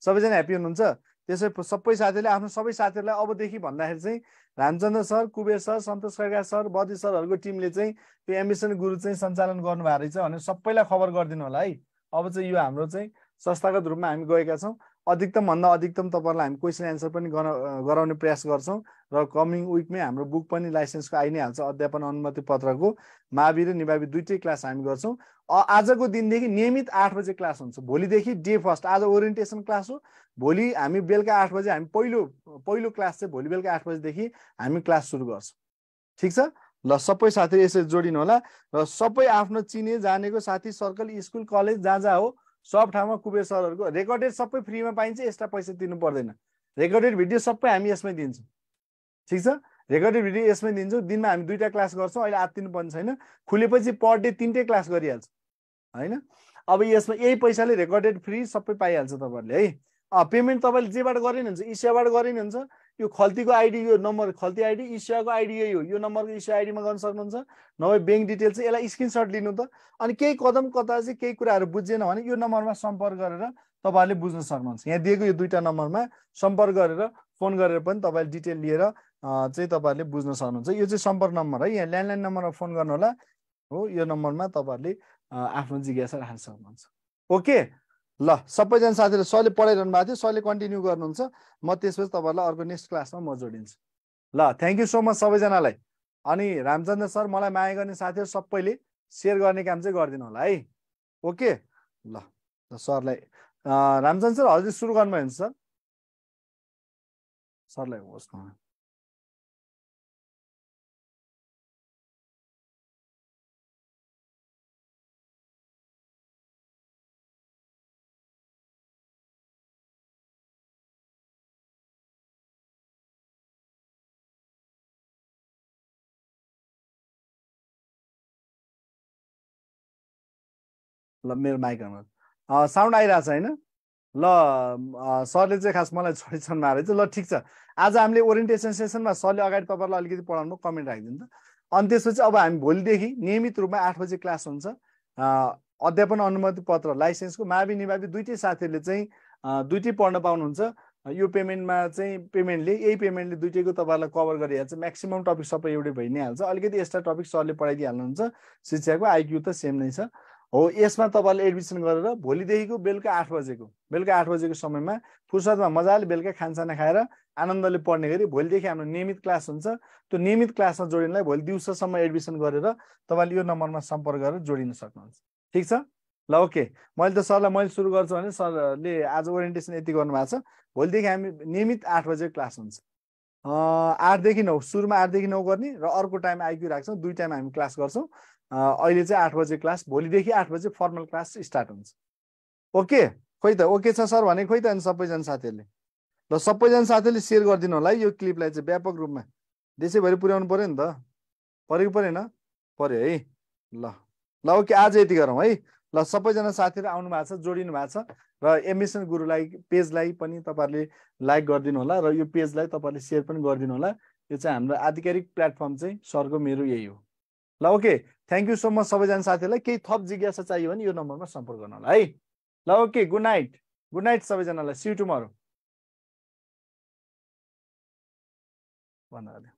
सबैजना ह्याप्पी हुनुहुन्छ? त्यसै सबै साथीहरूले आफ्नो सबै साथीहरूलाई अबदेखि भन्दाखेरि चाहिँ Ramchandra sir Kuber sir Santosh Khadka sir Badi सरहरूको टिमले चाहिँ त्यो एम्बिसन गुरु चाहिँ सञ्चालन गर्नुभएको रहेछ भनेर सबैलाई खबर गरिदिनु होला है। अब चाहिँ यो हाम्रो चाहिँ संस्थागत रूपमा हामी गएका छौँ। अधिकतमभन्दा अधिकतम तपाईँहरूलाई हामी क्वेसन एन्सर पनि गराउने प्रयास गर्छौँ र कमिङ विकमै हाम्रो बुक पनि लाइसेन्सको आइ नै हाल्छ अध्यापन अनुमति पत्रको। मावि र निभावी दुइटै क्लास हामी गर्छौँ। आजको दिनदेखि नियमित आठ बजे क्लास हुन्छ। भोलिदेखि डे फर्स्ट आज ओरिएन्टेसन क्लास हो। भोलि हामी बेलुका आठ बजे हामी पहिलो पहिलो क्लास चाहिँ भोलि बेलुका आठ बजीदेखि हामी क्लास सुरु गर्छौँ। ठिक छ? ल सबै साथी यसरी जोडिनु होला र सबै आफ्नो चिने जानेको साथी सर्कल स्कुल कलेज जहाँ जहाँ हो सब ठाउँमा कुबेर सरहरूको रेकर्डेड सबै फ्रीमा पाइन्छ एक्स्ट्रा पैसा तिर्नु पर्दैन। रेकर्डेड भिडियो सबै हामी यसमै दिन्छौँ। ठिक छ? रेकर्डेड भिडियो यसमै दिन्छौँ। दिनमा हामी दुईवटा क्लास गर्छौँ अहिले आत्तिनुपर्ने छैन। खुलेपछि पर डे तिनटै क्लास गरिहाल्छ होइन? अब यसमा यही पैसाले रेकर्डेड फ्री सबै पाइहाल्छ तपाईँहरूले है? पेमेन्ट तपाईँले जेबाट गरे नि हुन्छ इसियाबाट गरे नि हुन्छ यो खल्तीको आइडी यो नम्बर खल्ती आइडी इसियाको आइडी यही हो। यो नम्बरको इसिया आइडीमा गर्न सक्नुहुन्छ। नभए ब्याङ्क डिटेल चाहिँ यसलाई स्क्रिनसट लिनु त। अनि केही कदम कता चाहिँ केही कुराहरू बुझेन भने यो नम्बरमा सम्पर्क गरेर तपाईँहरूले बुझ्न सक्नुहुन्छ। यहाँ दिएको यो दुईवटा नम्बरमा सम्पर्क गरेर फोन गरेर पनि तपाईँले डिटेल लिएर चाहिँ तपाईँहरूले बुझ्न सक्नुहुन्छ। यो चाहिँ सम्पर्क नम्बर है। यहाँ ल्यान्डलाइन नम्बरमा फोन गर्नु होला हो यो नम्बरमा तपाईँहरूले आफ्नो जिज्ञासा राख्न सक्नुहुन्छ। ओके? ल सबैजना साथीहरू सरले पढाइरहनु भएको थियो सरले कन्टिन्यू गर्नुहुन्छ। म त्यसपछि तपाईँहरूलाई अर्को नेक्स्ट क्लासमा म जोडिन्छु। ल थ्याङ्क यू सो मच सबैजनालाई। अनि रामचन्द्र सर मलाई माया गर्ने साथीहरू सबैले सेयर गर्ने काम चाहिँ गरिदिनु होला है। ओके? ल सरलाई रामचन्द्र सर हजुर सुरु गर्नुभयो भने सर? सरलाई होस् ल मेरो माइक साउन्ड आइरहेछ होइन? ल सरले चाहिँ खास मलाई छोडिछन् मारेको चाहिँ ल ठिक छ। आज हामीले ओरिएन्टेसन सेसनमा सरले अगाडि तपाईँहरूलाई अलिकति पढाउनु कमेन्ट राखिदिनु त। अनि त्यसपछि अब हामी भोलिदेखि नियमित रूपमा आठ बजे क्लास हुन्छ। अध्यापन अनुमति पत्र लाइसेन्सको मावि निमावि दुइटै साथीहरूले चाहिँ दुइटै पढ्न पाउनुहुन्छ। यो पेमेन्टमा चाहिँ पेमेन्टले यही पेमेन्टले दुइटैको तपाईँहरूलाई कभर गरिहाल्छ। म्याक्सिमम् टपिक सबै एउटै भइ नै हाल्छ। अलिकति एक्स्ट्रा टपिक सरले पढाइदिइहाल्नुहुन्छ। शिक्षाको आइक्यू त सेम नै छ। हो यसमा तपाईँले एडमिसन गरेर भोलिदेखिको बेलुका आठ बजेको बेलुका आठ बजेको समयमा फुर्सदमा मजाले बेलुका खानसाना खाएर आनन्दले पढ्ने गरी भोलिदेखि हाम्रो नियमित क्लास हुन्छ। त्यो नियमित क्लासमा जोडिनलाई भोलि दिउँसोसम्म एडमिसन गरेर तपाईँले यो नम्बरमा सम्पर्क गरेर जोडिन सक्नुहुन्छ। ठिक छ? ल ओके। मैले त सरलाई मैले सुरु गर्छु भने सरले आज ओरिएन्टेसन यति गर्नुभएको छ। भोलिदेखि हामी नियमित आठ बजे क्लास हुन्छ। आठदेखि नौ सुरुमा आठदेखि नौ गर्ने र अर्को टाइम आइक्यू राख्छौँ दुई टाइम हामी क्लास गर्छौँ। अहिले चाहिँ आठ बजे क्लास भोलिदेखि आठ बजे फर्मल क्लास स्टार्ट हुन्छ। ओके? खोइ त ओके छ सर भने खोइ त अनि सबैजना साथीहरूले। ल सबैजना साथीहरूले सेयर गरिदिनु होला है यो क्लिपलाई चाहिँ व्यापक रूपमा। देशैभरि पुर्याउनु पऱ्यो नि त। पऱ्यो कि परेन? पऱ्यो है। ल ल ओके आज यति गरौँ है। ल सबैजना साथीहरू आउनु भएको छ जोडिनु भएको छ। र एमएसएन गुरुलाई पेजलाई पनि तपाईँहरूले लाइक गरिदिनु होला र यो पेजलाई तपाईँहरूले सेयर पनि गरिदिनु होला। यो चाहिँ हाम्रो आधिकारिक प्लेटफर्म चाहिँ सरको मेरो यही हो। ल okay. Thank you so much सबैजना साथीहरूलाई। केही थप जिज्ञासा चाहियो भने यो नम्बरमा सम्पर्क गर्नु होला है। ल okay good night good night सबैजनालाई। सिउ टुमरो भन्नु